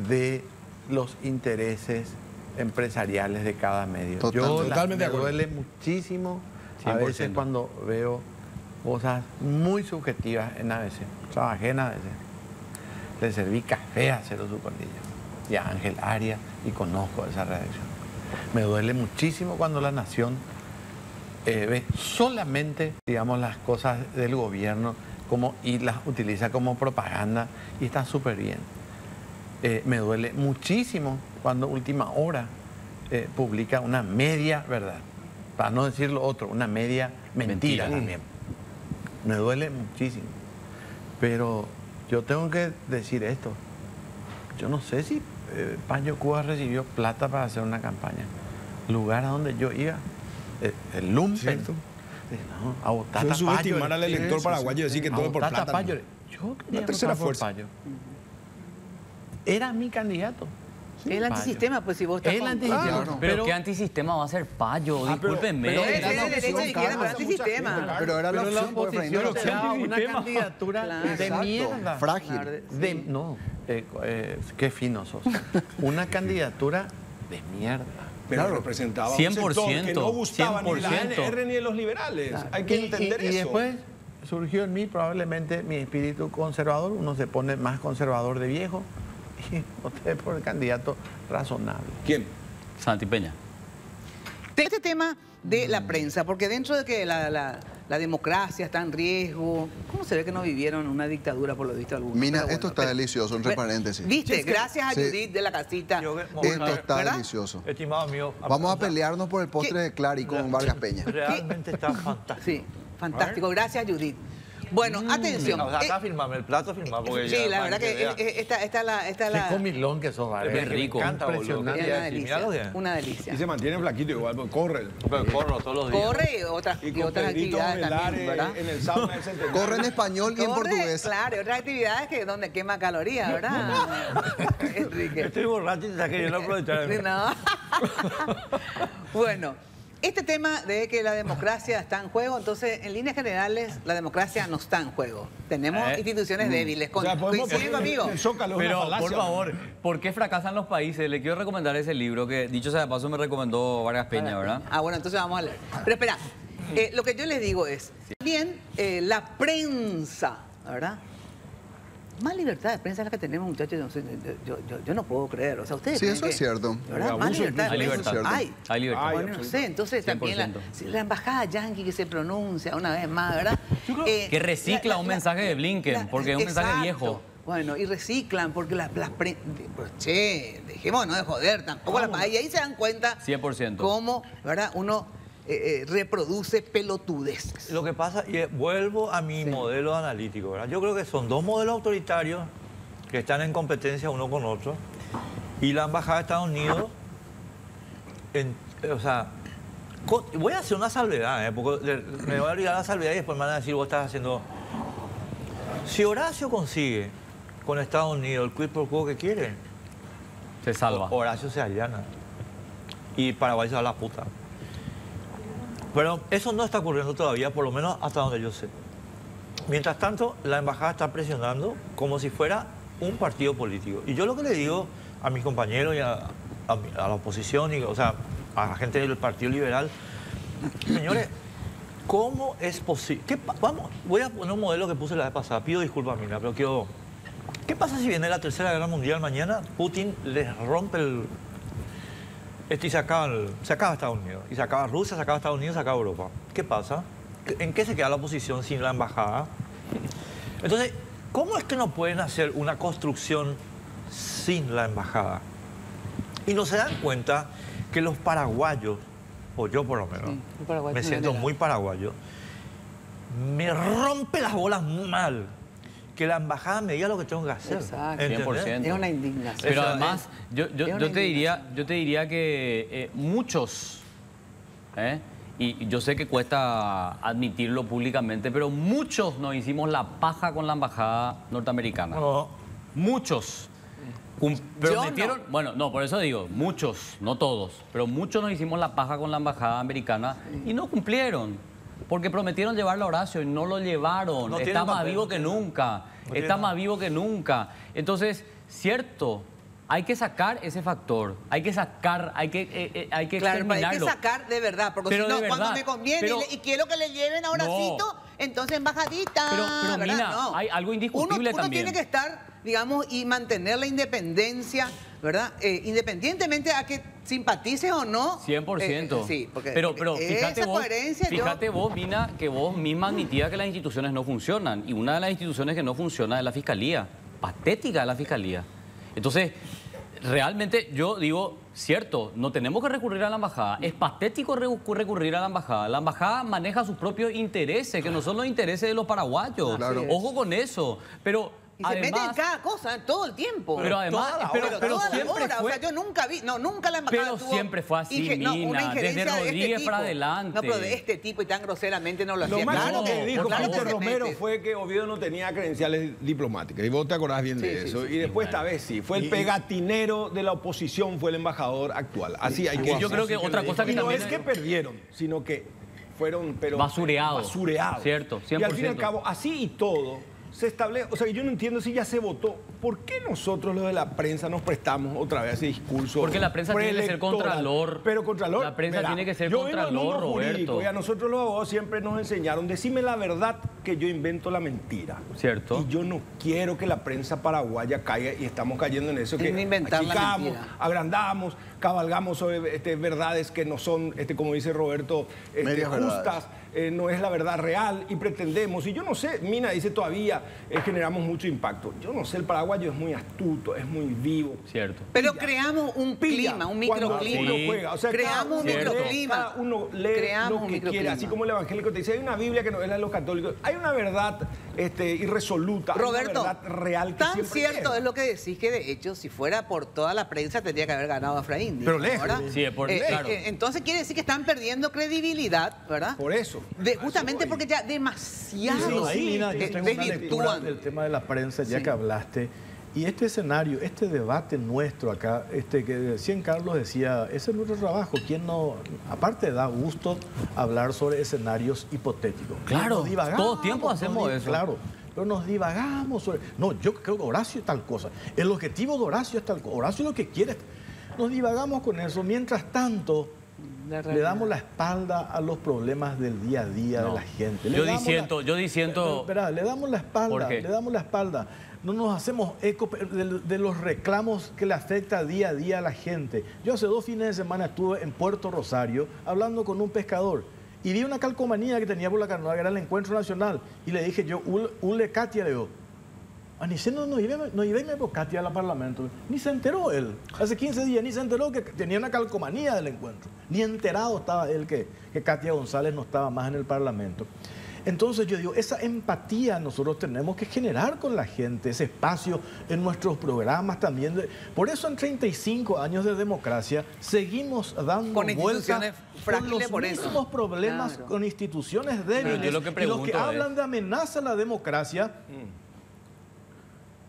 [SPEAKER 4] de los intereses empresariales de cada medio.
[SPEAKER 2] Total-
[SPEAKER 4] yo la-
[SPEAKER 3] totalmente de
[SPEAKER 4] me
[SPEAKER 3] acuerdo.
[SPEAKER 4] duele muchísimo a
[SPEAKER 5] 100%.
[SPEAKER 4] veces cuando veo cosas muy subjetivas en ABC. Trabajé en ABC. Le serví café a Cero Sucondillo y a Ángel Arias y conozco esa redacción. Me duele muchísimo cuando la nación eh, ve solamente, digamos, las cosas del gobierno como, y las utiliza como propaganda y está súper bien. Eh, me duele muchísimo cuando Última Hora eh, publica una media verdad, para no decir lo otro, una media mentira,
[SPEAKER 5] Mentira.
[SPEAKER 4] también. Me duele muchísimo. Pero yo tengo que decir esto. Yo no sé si eh, Paño Cuba recibió plata para hacer una campaña. Lugar a donde yo iba, eh, el Lumpen.
[SPEAKER 3] Cierto.
[SPEAKER 4] Eh, No, a votar a
[SPEAKER 3] es subestimar al elector
[SPEAKER 4] Sí, sí, sí.
[SPEAKER 3] paraguayo y decir que todo por plata,
[SPEAKER 4] Payo.
[SPEAKER 3] ¿no?
[SPEAKER 4] Yo quería
[SPEAKER 3] Una tercera
[SPEAKER 4] votar por
[SPEAKER 3] fuerza.
[SPEAKER 4] Payo. Era mi candidato.
[SPEAKER 1] Es el
[SPEAKER 4] Payo.
[SPEAKER 1] antisistema, pues si vos estás
[SPEAKER 4] El
[SPEAKER 1] con-
[SPEAKER 4] antisistema.
[SPEAKER 2] Claro.
[SPEAKER 5] Pero,
[SPEAKER 4] Pero-
[SPEAKER 5] ¿qué antisistema va a ser Payo?
[SPEAKER 3] Ah, pero-
[SPEAKER 5] Discúlpenme.
[SPEAKER 2] pero
[SPEAKER 1] Puede
[SPEAKER 2] era la
[SPEAKER 1] de derecha,
[SPEAKER 2] opción,
[SPEAKER 1] de izquierda, pero antisistema.
[SPEAKER 2] Pero era la
[SPEAKER 4] Pero la
[SPEAKER 2] opción, pues,
[SPEAKER 4] oposición da una candidatura
[SPEAKER 1] Claro.
[SPEAKER 4] de
[SPEAKER 2] Exacto,
[SPEAKER 4] mierda.
[SPEAKER 2] frágil.
[SPEAKER 1] De-
[SPEAKER 4] no, eh, eh, qué fino sos. Una candidatura de mierda.
[SPEAKER 3] Pero
[SPEAKER 2] Claro.
[SPEAKER 3] representaba un
[SPEAKER 5] 100%,
[SPEAKER 3] sector que no gustaba ni de la
[SPEAKER 5] 100%.
[SPEAKER 3] ANR ni de los liberales. Hay que
[SPEAKER 4] Y- y-
[SPEAKER 3] entender
[SPEAKER 4] y,
[SPEAKER 3] eso.
[SPEAKER 4] después surgió en mí probablemente mi espíritu conservador. Uno se pone más conservador de viejo [laughs] y voté por el candidato razonable.
[SPEAKER 3] ¿Quién?
[SPEAKER 5] Santi Peña.
[SPEAKER 1] Este tema de la prensa, porque dentro de que la, la- la democracia está en riesgo, ¿cómo se ve que no vivieron una dictadura por lo visto algunos?
[SPEAKER 2] Mina,
[SPEAKER 1] Pero
[SPEAKER 2] esto está delicioso, entre
[SPEAKER 1] Bueno,
[SPEAKER 2] paréntesis.
[SPEAKER 1] Viste,
[SPEAKER 3] Sí, es que-
[SPEAKER 1] gracias a
[SPEAKER 2] sí.
[SPEAKER 1] Judith de la casita.
[SPEAKER 6] Yo-
[SPEAKER 2] Esto está
[SPEAKER 1] ¿verdad?
[SPEAKER 2] delicioso.
[SPEAKER 6] Estimado mío.
[SPEAKER 2] Vamos a pelearnos por el postre de Clary con Vargas Peña.
[SPEAKER 6] Realmente está fantástico.
[SPEAKER 1] Sí, fantástico. Gracias, Judith. Bueno, atención.
[SPEAKER 6] O sea, acá
[SPEAKER 1] Eh,
[SPEAKER 6] filmame, el plato filmame. Porque
[SPEAKER 1] sí,
[SPEAKER 6] ya,
[SPEAKER 1] la verdad que eh, eh, esta, esta es la... Esta es
[SPEAKER 4] Qué
[SPEAKER 1] la
[SPEAKER 4] comilón que sos.
[SPEAKER 5] Qué
[SPEAKER 6] Es que me
[SPEAKER 5] rico.
[SPEAKER 6] encanta.
[SPEAKER 4] Impresionante.
[SPEAKER 1] es una delicia. Una
[SPEAKER 3] Y se mantiene flaquito igual, pues, corre.
[SPEAKER 6] Pero corro todos los días.
[SPEAKER 1] Corre y otras,
[SPEAKER 3] Y
[SPEAKER 1] y
[SPEAKER 3] con
[SPEAKER 1] otras actividades también, ¿verdad?
[SPEAKER 3] en el sauna. [laughs]
[SPEAKER 2] Corre en español y en portugués.
[SPEAKER 1] Claro, y otras actividades que donde quema calorías, ¿verdad? [laughs] Enrique.
[SPEAKER 6] Estoy borracho y te está queriendo aprovechar.
[SPEAKER 1] No. [laughs] bueno, este tema de que la democracia está en juego, entonces, en líneas generales, la democracia no está en juego. Tenemos
[SPEAKER 5] Eh.
[SPEAKER 1] instituciones débiles.
[SPEAKER 3] O
[SPEAKER 1] Con,
[SPEAKER 3] sea, es una
[SPEAKER 5] Pero, por favor, ¿por qué fracasan los países? Le quiero recomendar ese libro que, dicho sea de paso, me recomendó Vargas Peña, ¿verdad?
[SPEAKER 1] Ah, bueno, entonces vamos a leer. Pero espera, eh, lo que yo les digo es, bien, eh, la prensa, ¿verdad? Más libertad de prensa es la que tenemos, muchachos. Yo, yo- yo- yo no puedo creer. O sea, ustedes
[SPEAKER 2] Sí, eso es cierto.
[SPEAKER 1] ¿verdad? Más
[SPEAKER 3] abuso
[SPEAKER 1] libertad de
[SPEAKER 5] Hay
[SPEAKER 1] prensa. Hay.
[SPEAKER 5] Hay libertad.
[SPEAKER 1] Bueno, no sé, entonces también la,
[SPEAKER 5] 100%.
[SPEAKER 1] si la embajada yanqui que se pronuncia una vez más, ¿verdad? Eh,
[SPEAKER 5] Que recicla un mensaje de Blinken, porque es un mensaje viejo.
[SPEAKER 1] Bueno, y reciclan porque las, las pre- pues, che, dejémonos de joder tampoco las y ahí se dan cuenta
[SPEAKER 5] 100%.
[SPEAKER 1] cómo, ¿verdad? Uno eh, eh, reproduce pelotudes.
[SPEAKER 6] Lo que pasa, y vuelvo a mi modelo analítico, ¿verdad? Yo creo que son dos modelos autoritarios que están en competencia uno con otro. Y la Embajada de Estados Unidos, o sea, voy a hacer una salvedad, ¿eh? porque me voy a olvidar la salvedad y después me van a decir, vos estás haciendo... Si Horacio consigue con Estados Unidos el quid pro quo que quiere,
[SPEAKER 5] se salva.
[SPEAKER 6] Horacio se allana. Y Paraguay se va a la puta. Pero eso no está ocurriendo todavía, por lo menos hasta donde yo sé. Mientras tanto, la embajada está presionando como si fuera un partido político. Y yo lo que le digo a mis compañeros y a, la oposición, y, o sea, a la gente del Partido Liberal, señores, ¿cómo es posible? Vamos, voy a poner un modelo que puse la vez pasada, pido disculpas, Mina, pero quiero... ¿Qué pasa si viene la Tercera Guerra Mundial mañana? Putin les rompe el, este, y se acaba, se acaba Estados Unidos. Y se acaba Rusia, se acaba Estados Unidos, se acaba Europa. ¿Qué pasa? ¿En qué se queda la oposición sin la embajada? Entonces, ¿cómo es que no pueden hacer una construcción sin la embajada? Y no se dan cuenta que los paraguayos, o yo por lo menos, me siento muy paraguayo, me rompe las bolas mal que la embajada me diga lo que tengo que hacer.
[SPEAKER 1] Exacto. 100%. Es una indignación.
[SPEAKER 5] Pero además, yo, te diría, yo te diría que eh, muchos, ¿eh? y yo sé que cuesta admitirlo públicamente, pero muchos nos hicimos la paja con la embajada norteamericana. Muchos. Prometieron, bueno, no, por eso digo, muchos, no todos, pero muchos nos hicimos la paja con la embajada americana y no cumplieron. Porque prometieron llevarlo a Horacio y no lo llevaron. está más vivo que nunca. está más vivo que nunca. Entonces, cierto, hay que sacar ese factor, hay que sacar, hay que, eh, eh, hay que
[SPEAKER 1] claro, hay que sacar de verdad, porque si no, cuando me conviene y, quiero que le lleven a Horacito, entonces embajadita.
[SPEAKER 5] Pero, pero mira, hay algo indiscutible
[SPEAKER 1] uno,
[SPEAKER 5] uno
[SPEAKER 1] tiene que estar, digamos, y mantener la independencia, ¿verdad? Eh, independientemente a que simpatices o no.
[SPEAKER 5] 100%. Eh, sí, porque pero, pero fíjate vos, fíjate vos, Mina, que vos misma admitía que las instituciones no funcionan. Y una de las instituciones que no funciona es la Fiscalía. Patética la Fiscalía. Entonces, realmente yo digo, cierto, no tenemos que recurrir a la embajada. Es patético recurrir a la embajada. La embajada maneja sus propios intereses, que no son los intereses de los paraguayos. Ojo con eso. Pero
[SPEAKER 1] y se mete en cada cosa todo el tiempo.
[SPEAKER 5] Pero además, pero, pero,
[SPEAKER 1] siempre fue, o sea, yo nunca vi, no, nunca la embajada
[SPEAKER 5] Pero siempre fue así, Mina, desde este Rodríguez para adelante.
[SPEAKER 1] No, pero de este tipo y tan groseramente no lo hacía.
[SPEAKER 3] Lo máximo que dijo Peter Romero fue que Oviedo no tenía credenciales diplomáticas. Y vos te acordás bien de eso. Y después esta vez sí. Fue el pegatinero de la oposición, fue el embajador actual. Así hay que
[SPEAKER 5] Yo creo que otra cosa que
[SPEAKER 3] y no es que perdieron, sino que fueron pero
[SPEAKER 5] basureados.
[SPEAKER 3] Basureados.
[SPEAKER 5] Cierto, 100%.
[SPEAKER 3] Y al fin y al cabo, así y todo se establece, o sea, yo no entiendo si ya se votó, ¿por qué nosotros los de la prensa nos prestamos otra vez a ese discurso?
[SPEAKER 5] Porque la prensa tiene que ser contralor.
[SPEAKER 3] Pero contralor.
[SPEAKER 5] La prensa tiene que ser contralor, Roberto.
[SPEAKER 3] y a nosotros los abogados siempre nos enseñaron, decime la verdad que yo invento la mentira.
[SPEAKER 5] Cierto.
[SPEAKER 3] Y yo no quiero que la prensa paraguaya caiga y estamos cayendo en eso que
[SPEAKER 1] inventar
[SPEAKER 3] agrandamos, cabalgamos sobre este, verdades que no son, este, como dice Roberto, este, justas. Eh, no es la verdad real y pretendemos, y yo no sé, Mina dice todavía eh, generamos mucho impacto. Yo no sé, el paraguayo es muy astuto, es muy vivo.
[SPEAKER 5] Cierto.
[SPEAKER 1] Pero creamos un clima, un microclima.
[SPEAKER 3] Uno
[SPEAKER 1] creamos un microclima.
[SPEAKER 3] uno lee lo que quiere, así como el evangélico te dice, hay una Biblia que no es la de los católicos, hay una verdad este, irresoluta,
[SPEAKER 1] Roberto,
[SPEAKER 3] una verdad real que
[SPEAKER 1] tan cierto es lo que decís que de hecho si fuera por toda la prensa tendría que haber ganado a Efraín.
[SPEAKER 3] Pero lejos.
[SPEAKER 5] Sí, por,
[SPEAKER 1] eh,
[SPEAKER 5] claro.
[SPEAKER 1] entonces quiere decir que están perdiendo credibilidad, ¿verdad?
[SPEAKER 3] Por eso
[SPEAKER 1] justamente porque ya demasiado
[SPEAKER 7] sí, yo tengo una lectura del tema de la prensa, ya que hablaste. Y este escenario, este debate nuestro acá, este que decía Carlos decía, ese es nuestro trabajo. ¿Quién no, aparte da gusto hablar sobre escenarios hipotéticos?
[SPEAKER 5] Claro, todo tiempo hacemos eso.
[SPEAKER 7] Claro, pero nos divagamos sobre... No, yo creo que Horacio es tal cosa. El objetivo de Horacio es tal cosa. Horacio lo que quiere... Nos divagamos con eso. Mientras tanto, le damos la espalda a los problemas del día a día de la gente.
[SPEAKER 5] yo disiento, yo disiento.
[SPEAKER 7] Espera, le damos la espalda, le damos la espalda. No nos hacemos eco de, los reclamos que le afecta día a día a la gente. Yo hace dos fines de semana estuve en Puerto Rosario hablando con un pescador y vi una calcomanía que tenía por la canoa, que era el Encuentro Nacional. Y le dije yo, Ule Katia, le digo, Aniceno no iba, no iba a Katia al Parlamento. Ni se enteró él. Hace 15 días ni se enteró que tenía una calcomanía del encuentro. Ni enterado estaba él que, que Katia González no estaba más en el Parlamento. Entonces yo digo, esa empatía nosotros tenemos que generar con la gente, ese espacio en nuestros programas también. Por eso en 35 años de democracia seguimos dando
[SPEAKER 1] Con
[SPEAKER 7] vueltas
[SPEAKER 1] instituciones
[SPEAKER 7] con los
[SPEAKER 1] por eso.
[SPEAKER 7] mismos problemas,
[SPEAKER 1] Claro.
[SPEAKER 7] con instituciones débiles.
[SPEAKER 5] yo lo que
[SPEAKER 7] y los que
[SPEAKER 5] es-
[SPEAKER 7] hablan de amenaza a la democracia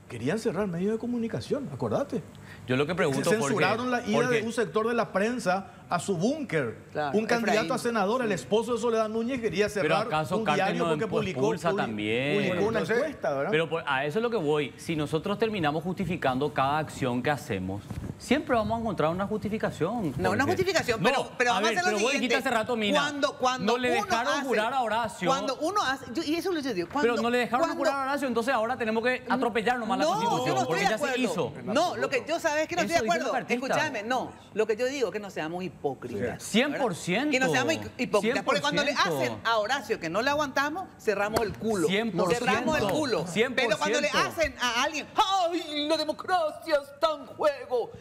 [SPEAKER 7] querían cerrar medios de comunicación, acordate.
[SPEAKER 5] Yo lo que pregunto
[SPEAKER 7] Se
[SPEAKER 5] porque-
[SPEAKER 7] censuraron la ida
[SPEAKER 5] porque-
[SPEAKER 7] de un sector de la prensa a su búnker.
[SPEAKER 1] Claro,
[SPEAKER 7] un candidato
[SPEAKER 1] Efraín.
[SPEAKER 7] a senador, el esposo de Soledad Núñez, quería
[SPEAKER 5] Pero
[SPEAKER 7] cerrar
[SPEAKER 5] acaso
[SPEAKER 7] un diario
[SPEAKER 5] no
[SPEAKER 7] porque publicó,
[SPEAKER 5] expulsa
[SPEAKER 7] publi-
[SPEAKER 5] también.
[SPEAKER 7] publicó una
[SPEAKER 3] Entonces,
[SPEAKER 7] encuesta, ¿verdad?
[SPEAKER 5] Pero por- a eso es lo que voy. Si nosotros terminamos justificando cada acción que hacemos, siempre vamos a encontrar una justificación.
[SPEAKER 1] No, una justificación,
[SPEAKER 5] No,
[SPEAKER 1] pero, pero
[SPEAKER 5] a
[SPEAKER 1] vamos
[SPEAKER 5] ver,
[SPEAKER 1] a hacer
[SPEAKER 5] pero
[SPEAKER 1] lo
[SPEAKER 5] vos
[SPEAKER 1] siguiente.
[SPEAKER 5] dijiste hace rato, Mina,
[SPEAKER 1] cuando, cuando
[SPEAKER 5] no le dejaron
[SPEAKER 1] hace-
[SPEAKER 5] jurar a Horacio.
[SPEAKER 1] Cuando uno hace, yo- y eso es lo que yo digo. Cuando,
[SPEAKER 5] pero no le dejaron
[SPEAKER 1] cuando-
[SPEAKER 5] jurar a Horacio, entonces ahora tenemos que atropellar nomás la
[SPEAKER 1] no,
[SPEAKER 5] constitución,
[SPEAKER 1] yo no estoy
[SPEAKER 5] porque
[SPEAKER 1] de
[SPEAKER 5] ya se
[SPEAKER 1] acuerdo.
[SPEAKER 5] hizo.
[SPEAKER 1] No, lo que yo sabes es que no
[SPEAKER 5] Eso
[SPEAKER 1] estoy de acuerdo.
[SPEAKER 5] la.
[SPEAKER 1] Escúchame, no. Lo que yo digo es que no seamos hipócritas.
[SPEAKER 5] 100%.
[SPEAKER 1] ¿verdad? Que no seamos hi- hipócritas. Porque cuando le
[SPEAKER 5] 100%.
[SPEAKER 1] hacen a Horacio que no le aguantamos, cerramos el culo.
[SPEAKER 5] 100%.
[SPEAKER 1] Cerramos el culo.
[SPEAKER 5] 100%.
[SPEAKER 1] Pero cuando le hacen a alguien, ¡ay, la democracia está en juego!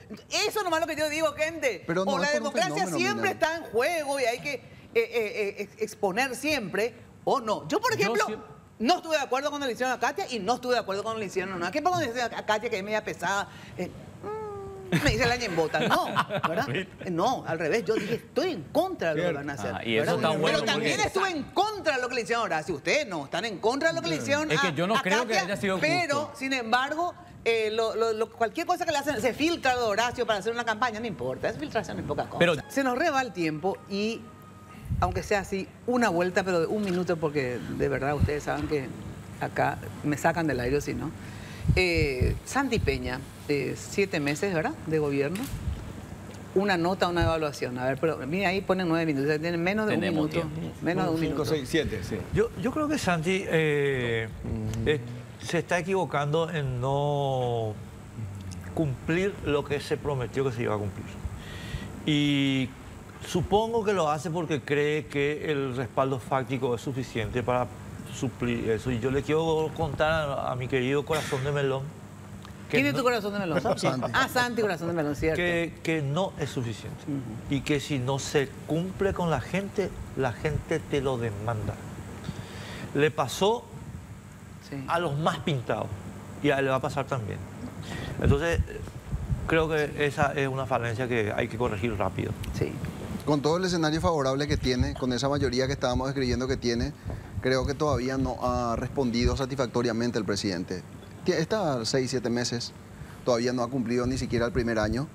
[SPEAKER 1] Eso nomás lo que yo digo, gente.
[SPEAKER 2] Pero no
[SPEAKER 1] o la democracia
[SPEAKER 2] fenómeno,
[SPEAKER 1] siempre está en juego y hay que eh, eh, eh, exponer siempre, o no. Yo, por ejemplo, no estuve de acuerdo cuando le hicieron a Katia y no estuve de acuerdo cuando le hicieron a ¿Qué cuando le hicieron a Katia que es media pesada? eh, mm, me dice la ñembota. No, ¿verdad? No, al revés. Yo dije, estoy en contra de lo que van a hacer.
[SPEAKER 5] Ah, y eso
[SPEAKER 1] ¿verdad?
[SPEAKER 5] está bueno
[SPEAKER 1] Pero también
[SPEAKER 5] porque-
[SPEAKER 1] estuve en contra de lo que le hicieron a Horacio. Ustedes no, están en contra de lo que le hicieron
[SPEAKER 5] Es que yo no creo que haya sido
[SPEAKER 1] Pero,
[SPEAKER 5] justo.
[SPEAKER 1] sin embargo, eh, lo- lo- lo- cualquier cosa que le hacen, se filtra de Horacio para hacer una campaña, no importa. Es filtración en pocas cosas.
[SPEAKER 5] Pero-
[SPEAKER 1] se nos reba el tiempo y, aunque sea así, una vuelta, pero de un minuto, porque de verdad ustedes saben que acá me sacan del aire, si no. Eh, Santi Peña, eh, siete meses, ¿verdad?, de gobierno. Una nota, una evaluación. A ver, pero mira, ahí ponen nueve minutos. Tienen menos de
[SPEAKER 5] Tenemos
[SPEAKER 1] un minuto.
[SPEAKER 5] tiempo.
[SPEAKER 1] Menos de un
[SPEAKER 3] 5,
[SPEAKER 1] minuto.
[SPEAKER 3] 6, 7, sí.
[SPEAKER 6] Yo, yo creo que Santi eh, eh, se está equivocando en no cumplir lo que se prometió que se iba a cumplir. Y supongo que lo hace porque cree que el respaldo fáctico es suficiente para suplir eso. Y yo le quiero contar a, a mi querido corazón de melón
[SPEAKER 1] ¿Quién es tu corazón de melón?
[SPEAKER 2] Santi.
[SPEAKER 1] Ah, Santi, corazón de melón, cierto.
[SPEAKER 6] que, que no es suficiente. Y que si no se cumple con la gente, la gente te lo demanda. Le pasó
[SPEAKER 1] Sí.
[SPEAKER 6] a los más pintados y a él le va a pasar también. Entonces, creo que esa es una falencia que hay que corregir rápido.
[SPEAKER 1] Sí.
[SPEAKER 2] Con todo el escenario favorable que tiene, con esa mayoría que estábamos describiendo que tiene, creo que todavía no ha respondido satisfactoriamente el presidente. Está seis, siete meses, todavía no ha cumplido ni siquiera el primer año.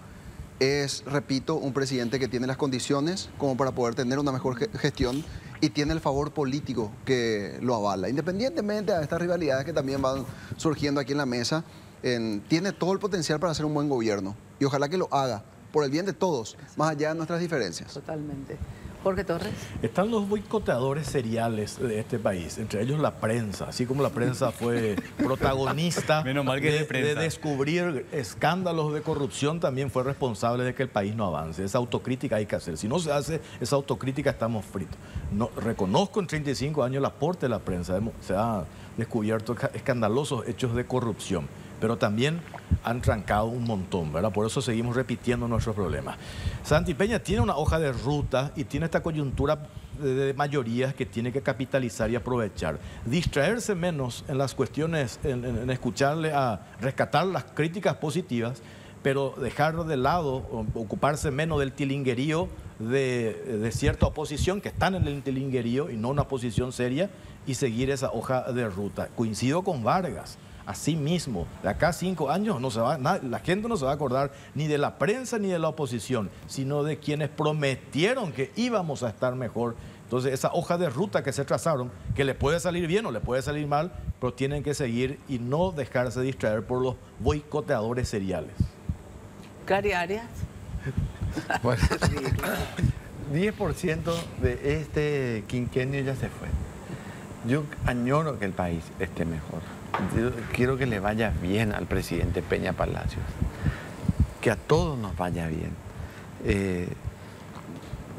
[SPEAKER 2] Es, repito, un presidente que tiene las condiciones como para poder tener una mejor ge- gestión y tiene el favor político que lo avala. Independientemente de estas rivalidades que también van surgiendo aquí en la mesa, en- tiene todo el potencial para hacer un buen gobierno y ojalá que lo haga por el bien de todos, más allá de nuestras diferencias.
[SPEAKER 1] Totalmente. Jorge Torres.
[SPEAKER 7] Están los boicoteadores seriales de este país, entre ellos la prensa, así como la prensa [laughs] fue protagonista
[SPEAKER 5] Menos mal que es de
[SPEAKER 7] de,
[SPEAKER 5] prensa.
[SPEAKER 7] de descubrir escándalos de corrupción, también fue responsable de que el país no avance. Esa autocrítica hay que hacer. Si no se hace esa autocrítica, estamos fritos. No, reconozco en 35 años el aporte de la prensa. Se ha descubierto ca- escandalosos hechos de corrupción, pero también han trancado un montón, ¿verdad? Por eso seguimos repitiendo nuestros problemas. Santi Peña tiene una hoja de ruta y tiene esta coyuntura de, mayorías que tiene que capitalizar y aprovechar. Distraerse menos en las cuestiones, en, escucharle a rescatar las críticas positivas, pero dejar de lado, ocuparse menos del tilinguerío de, de cierta oposición que están en el tilinguerío y no una posición seria y seguir esa hoja de ruta. Coincido con Vargas. Así mismo, de acá a cinco años no se va, na- la gente no se va a acordar ni de la prensa ni de la oposición, sino de quienes prometieron que íbamos a estar mejor. Entonces, esa hoja de ruta que se trazaron, que le puede salir bien o le puede salir mal, pero tienen que seguir y no dejarse distraer por los boicoteadores seriales.
[SPEAKER 1] Cari Arias. [laughs]
[SPEAKER 4] Bueno, [laughs] 10% de este quinquenio ya se fue. Yo añoro que el país esté mejor. Yo quiero que le vaya bien al presidente Peña Palacios. Que a todos nos vaya bien. Eh,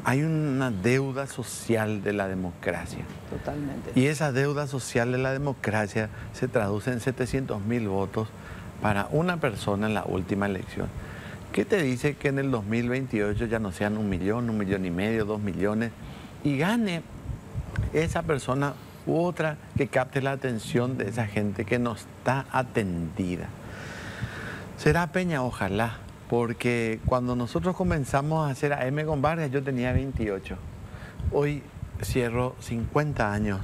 [SPEAKER 4] hay una deuda social de la democracia.
[SPEAKER 1] Totalmente.
[SPEAKER 4] Y esa deuda social de la democracia se traduce en 700 mil votos para una persona en la última elección. ¿Qué te dice que en el 2028 ya no sean un millón, un millón y medio, dos millones y gane esa persona otra que capte la atención de esa gente que no está atendida? Será Peña, ojalá, porque cuando nosotros comenzamos a hacer AM con Vargas yo tenía 28. Hoy cierro 50 años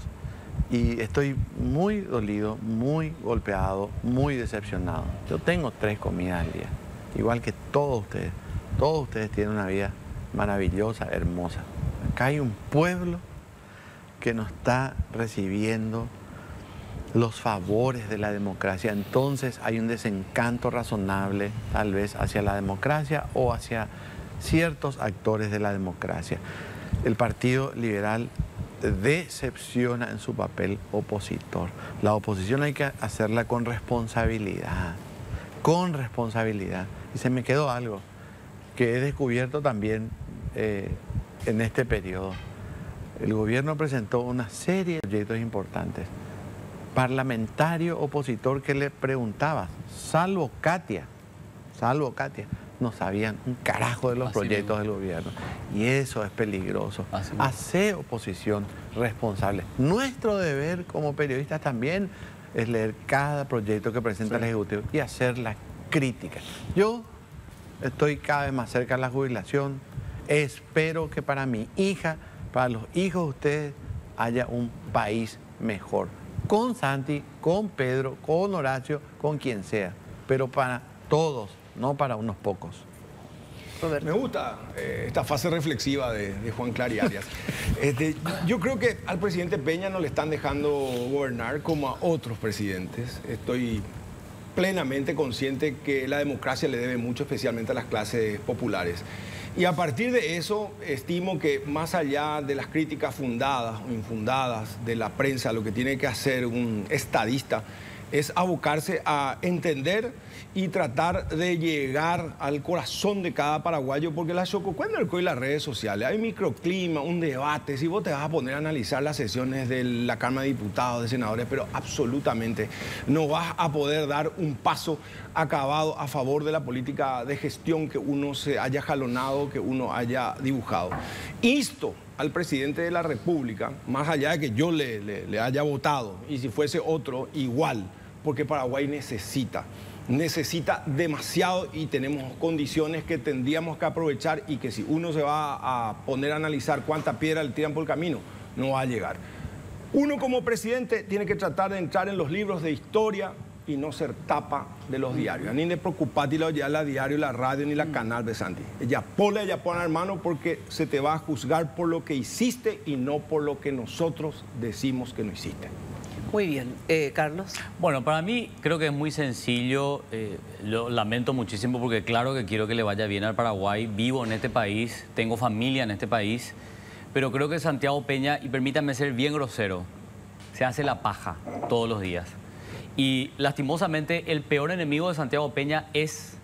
[SPEAKER 4] y estoy muy dolido, muy golpeado, muy decepcionado. Yo tengo tres comidas al día, igual que todos ustedes. Todos ustedes tienen una vida maravillosa, hermosa. Acá hay un pueblo que nos está recibiendo los favores de la democracia. Entonces hay un desencanto razonable tal vez hacia la democracia o hacia ciertos actores de la democracia. El Partido Liberal decepciona en su papel opositor. La oposición hay que hacerla con responsabilidad, con responsabilidad. Y se me quedó algo que he descubierto también eh, en este periodo. El gobierno presentó una serie de proyectos importantes. Parlamentario opositor que le preguntaba, salvo Katia, salvo Katia, no sabían un carajo de los
[SPEAKER 5] Así
[SPEAKER 4] proyectos
[SPEAKER 5] mismo.
[SPEAKER 4] del gobierno. Y eso es peligroso.
[SPEAKER 5] Así mismo.
[SPEAKER 4] Hacer oposición responsable. Nuestro deber como periodistas también es leer cada proyecto que presenta el Ejecutivo y hacer la crítica. Yo estoy cada vez más cerca de la jubilación. Espero que para mi hija, para los hijos de ustedes, haya un país mejor. Con Santi, con Pedro, con Horacio, con quien sea. Pero para todos, no para unos pocos.
[SPEAKER 1] Roberto.
[SPEAKER 3] Me gusta eh, esta fase reflexiva de, de Juan Clary Arias. [laughs] Este, yo creo que al presidente Peña no le están dejando gobernar como a otros presidentes. Estoy plenamente consciente que la democracia le debe mucho, especialmente a las clases populares. Y a partir de eso, estimo que más allá de las críticas fundadas o infundadas de la prensa, lo que tiene que hacer un estadista es abocarse a entender y tratar de llegar al corazón de cada paraguayo, porque la Chococuenco y las redes sociales, hay microclima, un debate, si vos te vas a poner a analizar las sesiones de la Cámara de Diputados, de Senadores, pero absolutamente no vas a poder dar un paso acabado a favor de la política de gestión que uno se haya jalonado, que uno haya dibujado. Insto al presidente de la República, más allá de que yo le haya votado, y si fuese otro, igual, porque Paraguay necesita, necesita demasiado y tenemos condiciones que tendríamos que aprovechar y que si uno se va a poner a analizar cuánta piedra le tiran por el camino, no va a llegar. Uno como presidente tiene que tratar de entrar en los libros de historia y no ser tapa de los diarios. Ni de preocuparte ya la diario, la radio, ni la canal de Santi. Ella pone, ella pone hermano porque se te va a juzgar por lo que hiciste y no por lo que nosotros decimos que no hiciste.
[SPEAKER 1] Muy bien. Eh, Carlos.
[SPEAKER 5] Bueno, para mí creo que es muy sencillo. eh, lo lamento muchísimo porque claro que quiero que le vaya bien al Paraguay. Vivo en este país, tengo familia en este país. Pero creo que Santiago Peña, y permítanme ser bien grosero, se hace la paja todos los días. Y lastimosamente el peor enemigo de Santiago Peña es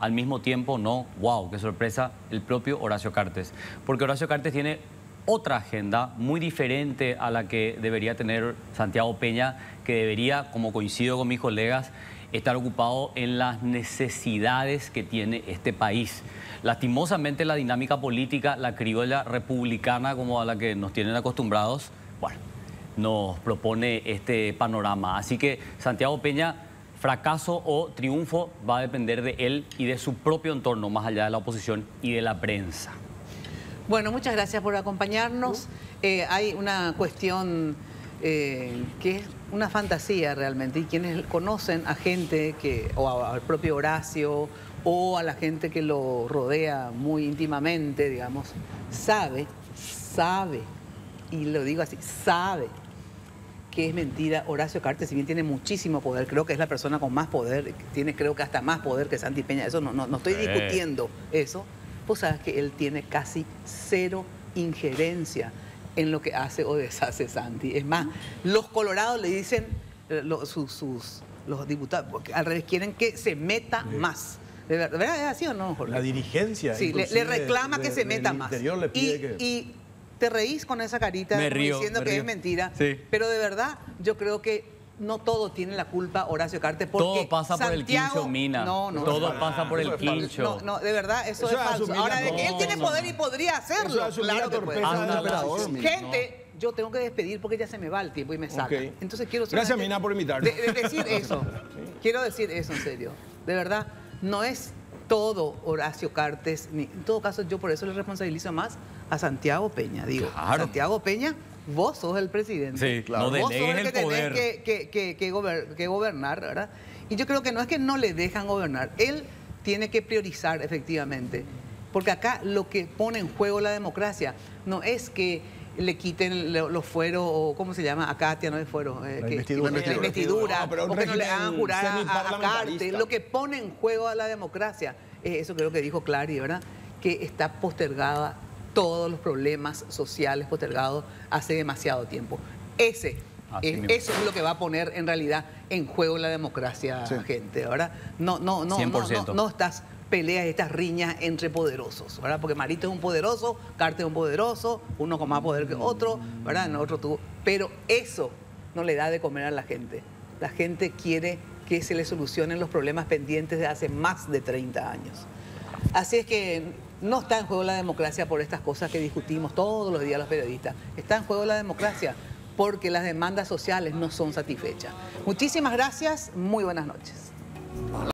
[SPEAKER 5] al mismo tiempo, no, wow, qué sorpresa, el propio Horacio Cartes. Porque Horacio Cartes tiene otra agenda muy diferente a la que debería tener Santiago Peña, que debería, como coincido con mis colegas, estar ocupado en las necesidades que tiene este país. Lastimosamente la dinámica política, la criolla republicana como a la que nos tienen acostumbrados, bueno, nos propone este panorama. Así que Santiago Peña, fracaso o triunfo va a depender de él y de su propio entorno, más allá de la oposición y de la prensa.
[SPEAKER 1] Bueno, muchas gracias por acompañarnos. Eh, hay una cuestión eh, que es una fantasía realmente y quienes conocen a gente que, o a- al propio Horacio o a la gente que lo rodea muy íntimamente, digamos, sabe, sabe, y lo digo así, sabe que es mentira. Horacio Cartes, si bien tiene muchísimo poder, creo que es la persona con más poder, tiene creo que hasta más poder que Santi Peña, eso no, no, no estoy discutiendo eso, pues sabes que él tiene casi cero injerencia en lo que hace o deshace Santi. Es más, los colorados le dicen, eh, lo- sus, sus- los diputados, porque al revés, quieren que se meta más. ¿De ver- de verdad es así o no, Jorge?
[SPEAKER 7] La dirigencia.
[SPEAKER 1] Sí, le, reclama
[SPEAKER 7] de-
[SPEAKER 1] que se
[SPEAKER 7] de-
[SPEAKER 1] meta más.
[SPEAKER 7] interior le pide
[SPEAKER 1] y,
[SPEAKER 7] que...
[SPEAKER 1] y te reís con esa carita
[SPEAKER 5] río,
[SPEAKER 1] diciendo que
[SPEAKER 5] río.
[SPEAKER 1] es mentira.
[SPEAKER 5] Sí.
[SPEAKER 1] Pero de verdad, yo creo que no todo tiene la culpa Horacio Cartes. Porque
[SPEAKER 5] Todo pasa por el
[SPEAKER 1] Santiago-
[SPEAKER 5] quincho, Mina.
[SPEAKER 1] No, no.
[SPEAKER 5] Todo
[SPEAKER 1] no.
[SPEAKER 5] pasa por el quincho.
[SPEAKER 1] No, no, de verdad, eso,
[SPEAKER 3] Eso
[SPEAKER 1] es falso.
[SPEAKER 3] asumir
[SPEAKER 1] Ahora, de que él tiene poder
[SPEAKER 3] no.
[SPEAKER 1] y podría hacerlo,
[SPEAKER 3] Eso es asumir
[SPEAKER 1] claro
[SPEAKER 3] la
[SPEAKER 1] que puede. Gente, yo tengo que despedir porque ya se me va el tiempo y me saca. Entonces quiero
[SPEAKER 3] Gracias, Mina, por invitarme.
[SPEAKER 1] de- de decir [laughs] eso. Quiero decir eso en serio. De verdad, no es todo Horacio Cartes. Ni, en todo caso, yo por eso le responsabilizo más a Santiago Peña. Digo,
[SPEAKER 5] Claro.
[SPEAKER 1] Santiago Peña, vos sos el presidente.
[SPEAKER 5] Sí, claro. no
[SPEAKER 1] Vos sos el que
[SPEAKER 5] el
[SPEAKER 1] tenés
[SPEAKER 5] poder.
[SPEAKER 1] que, que- que- que gober- que gobernar, ¿verdad? Y yo creo que no es que no le dejan gobernar. Él tiene que priorizar, efectivamente. Porque acá lo que pone en juego la democracia no es que le quiten lo- los fueros, o ¿cómo se llama? A Katia no es fuero. eh,
[SPEAKER 7] La
[SPEAKER 1] que-
[SPEAKER 7] investidura.
[SPEAKER 1] La investidura,
[SPEAKER 3] No, pero
[SPEAKER 1] o que no le hagan jurar a- a. Cartes. Lo que pone en juego a la democracia es eso creo que dijo Clary, ¿verdad? Que está postergada todos los problemas sociales postergados hace demasiado tiempo. Ese, eso es lo que va a poner en realidad en juego la democracia,
[SPEAKER 2] Sí.
[SPEAKER 1] gente, ¿verdad? No, no, no, no,
[SPEAKER 5] 100%.
[SPEAKER 1] no, no estas peleas, estas riñas entre poderosos, ¿verdad? Porque Marito es un poderoso, Carte es un poderoso, uno con más poder que otro, ¿verdad? En otro tuvo. Pero eso no le da de comer a la gente. La gente quiere que se le solucionen los problemas pendientes de hace más de 30 años. Así es que no está en juego la democracia por estas cosas que discutimos todos los días los periodistas. Está en juego la democracia porque las demandas sociales no son satisfechas. Muchísimas gracias, muy buenas noches.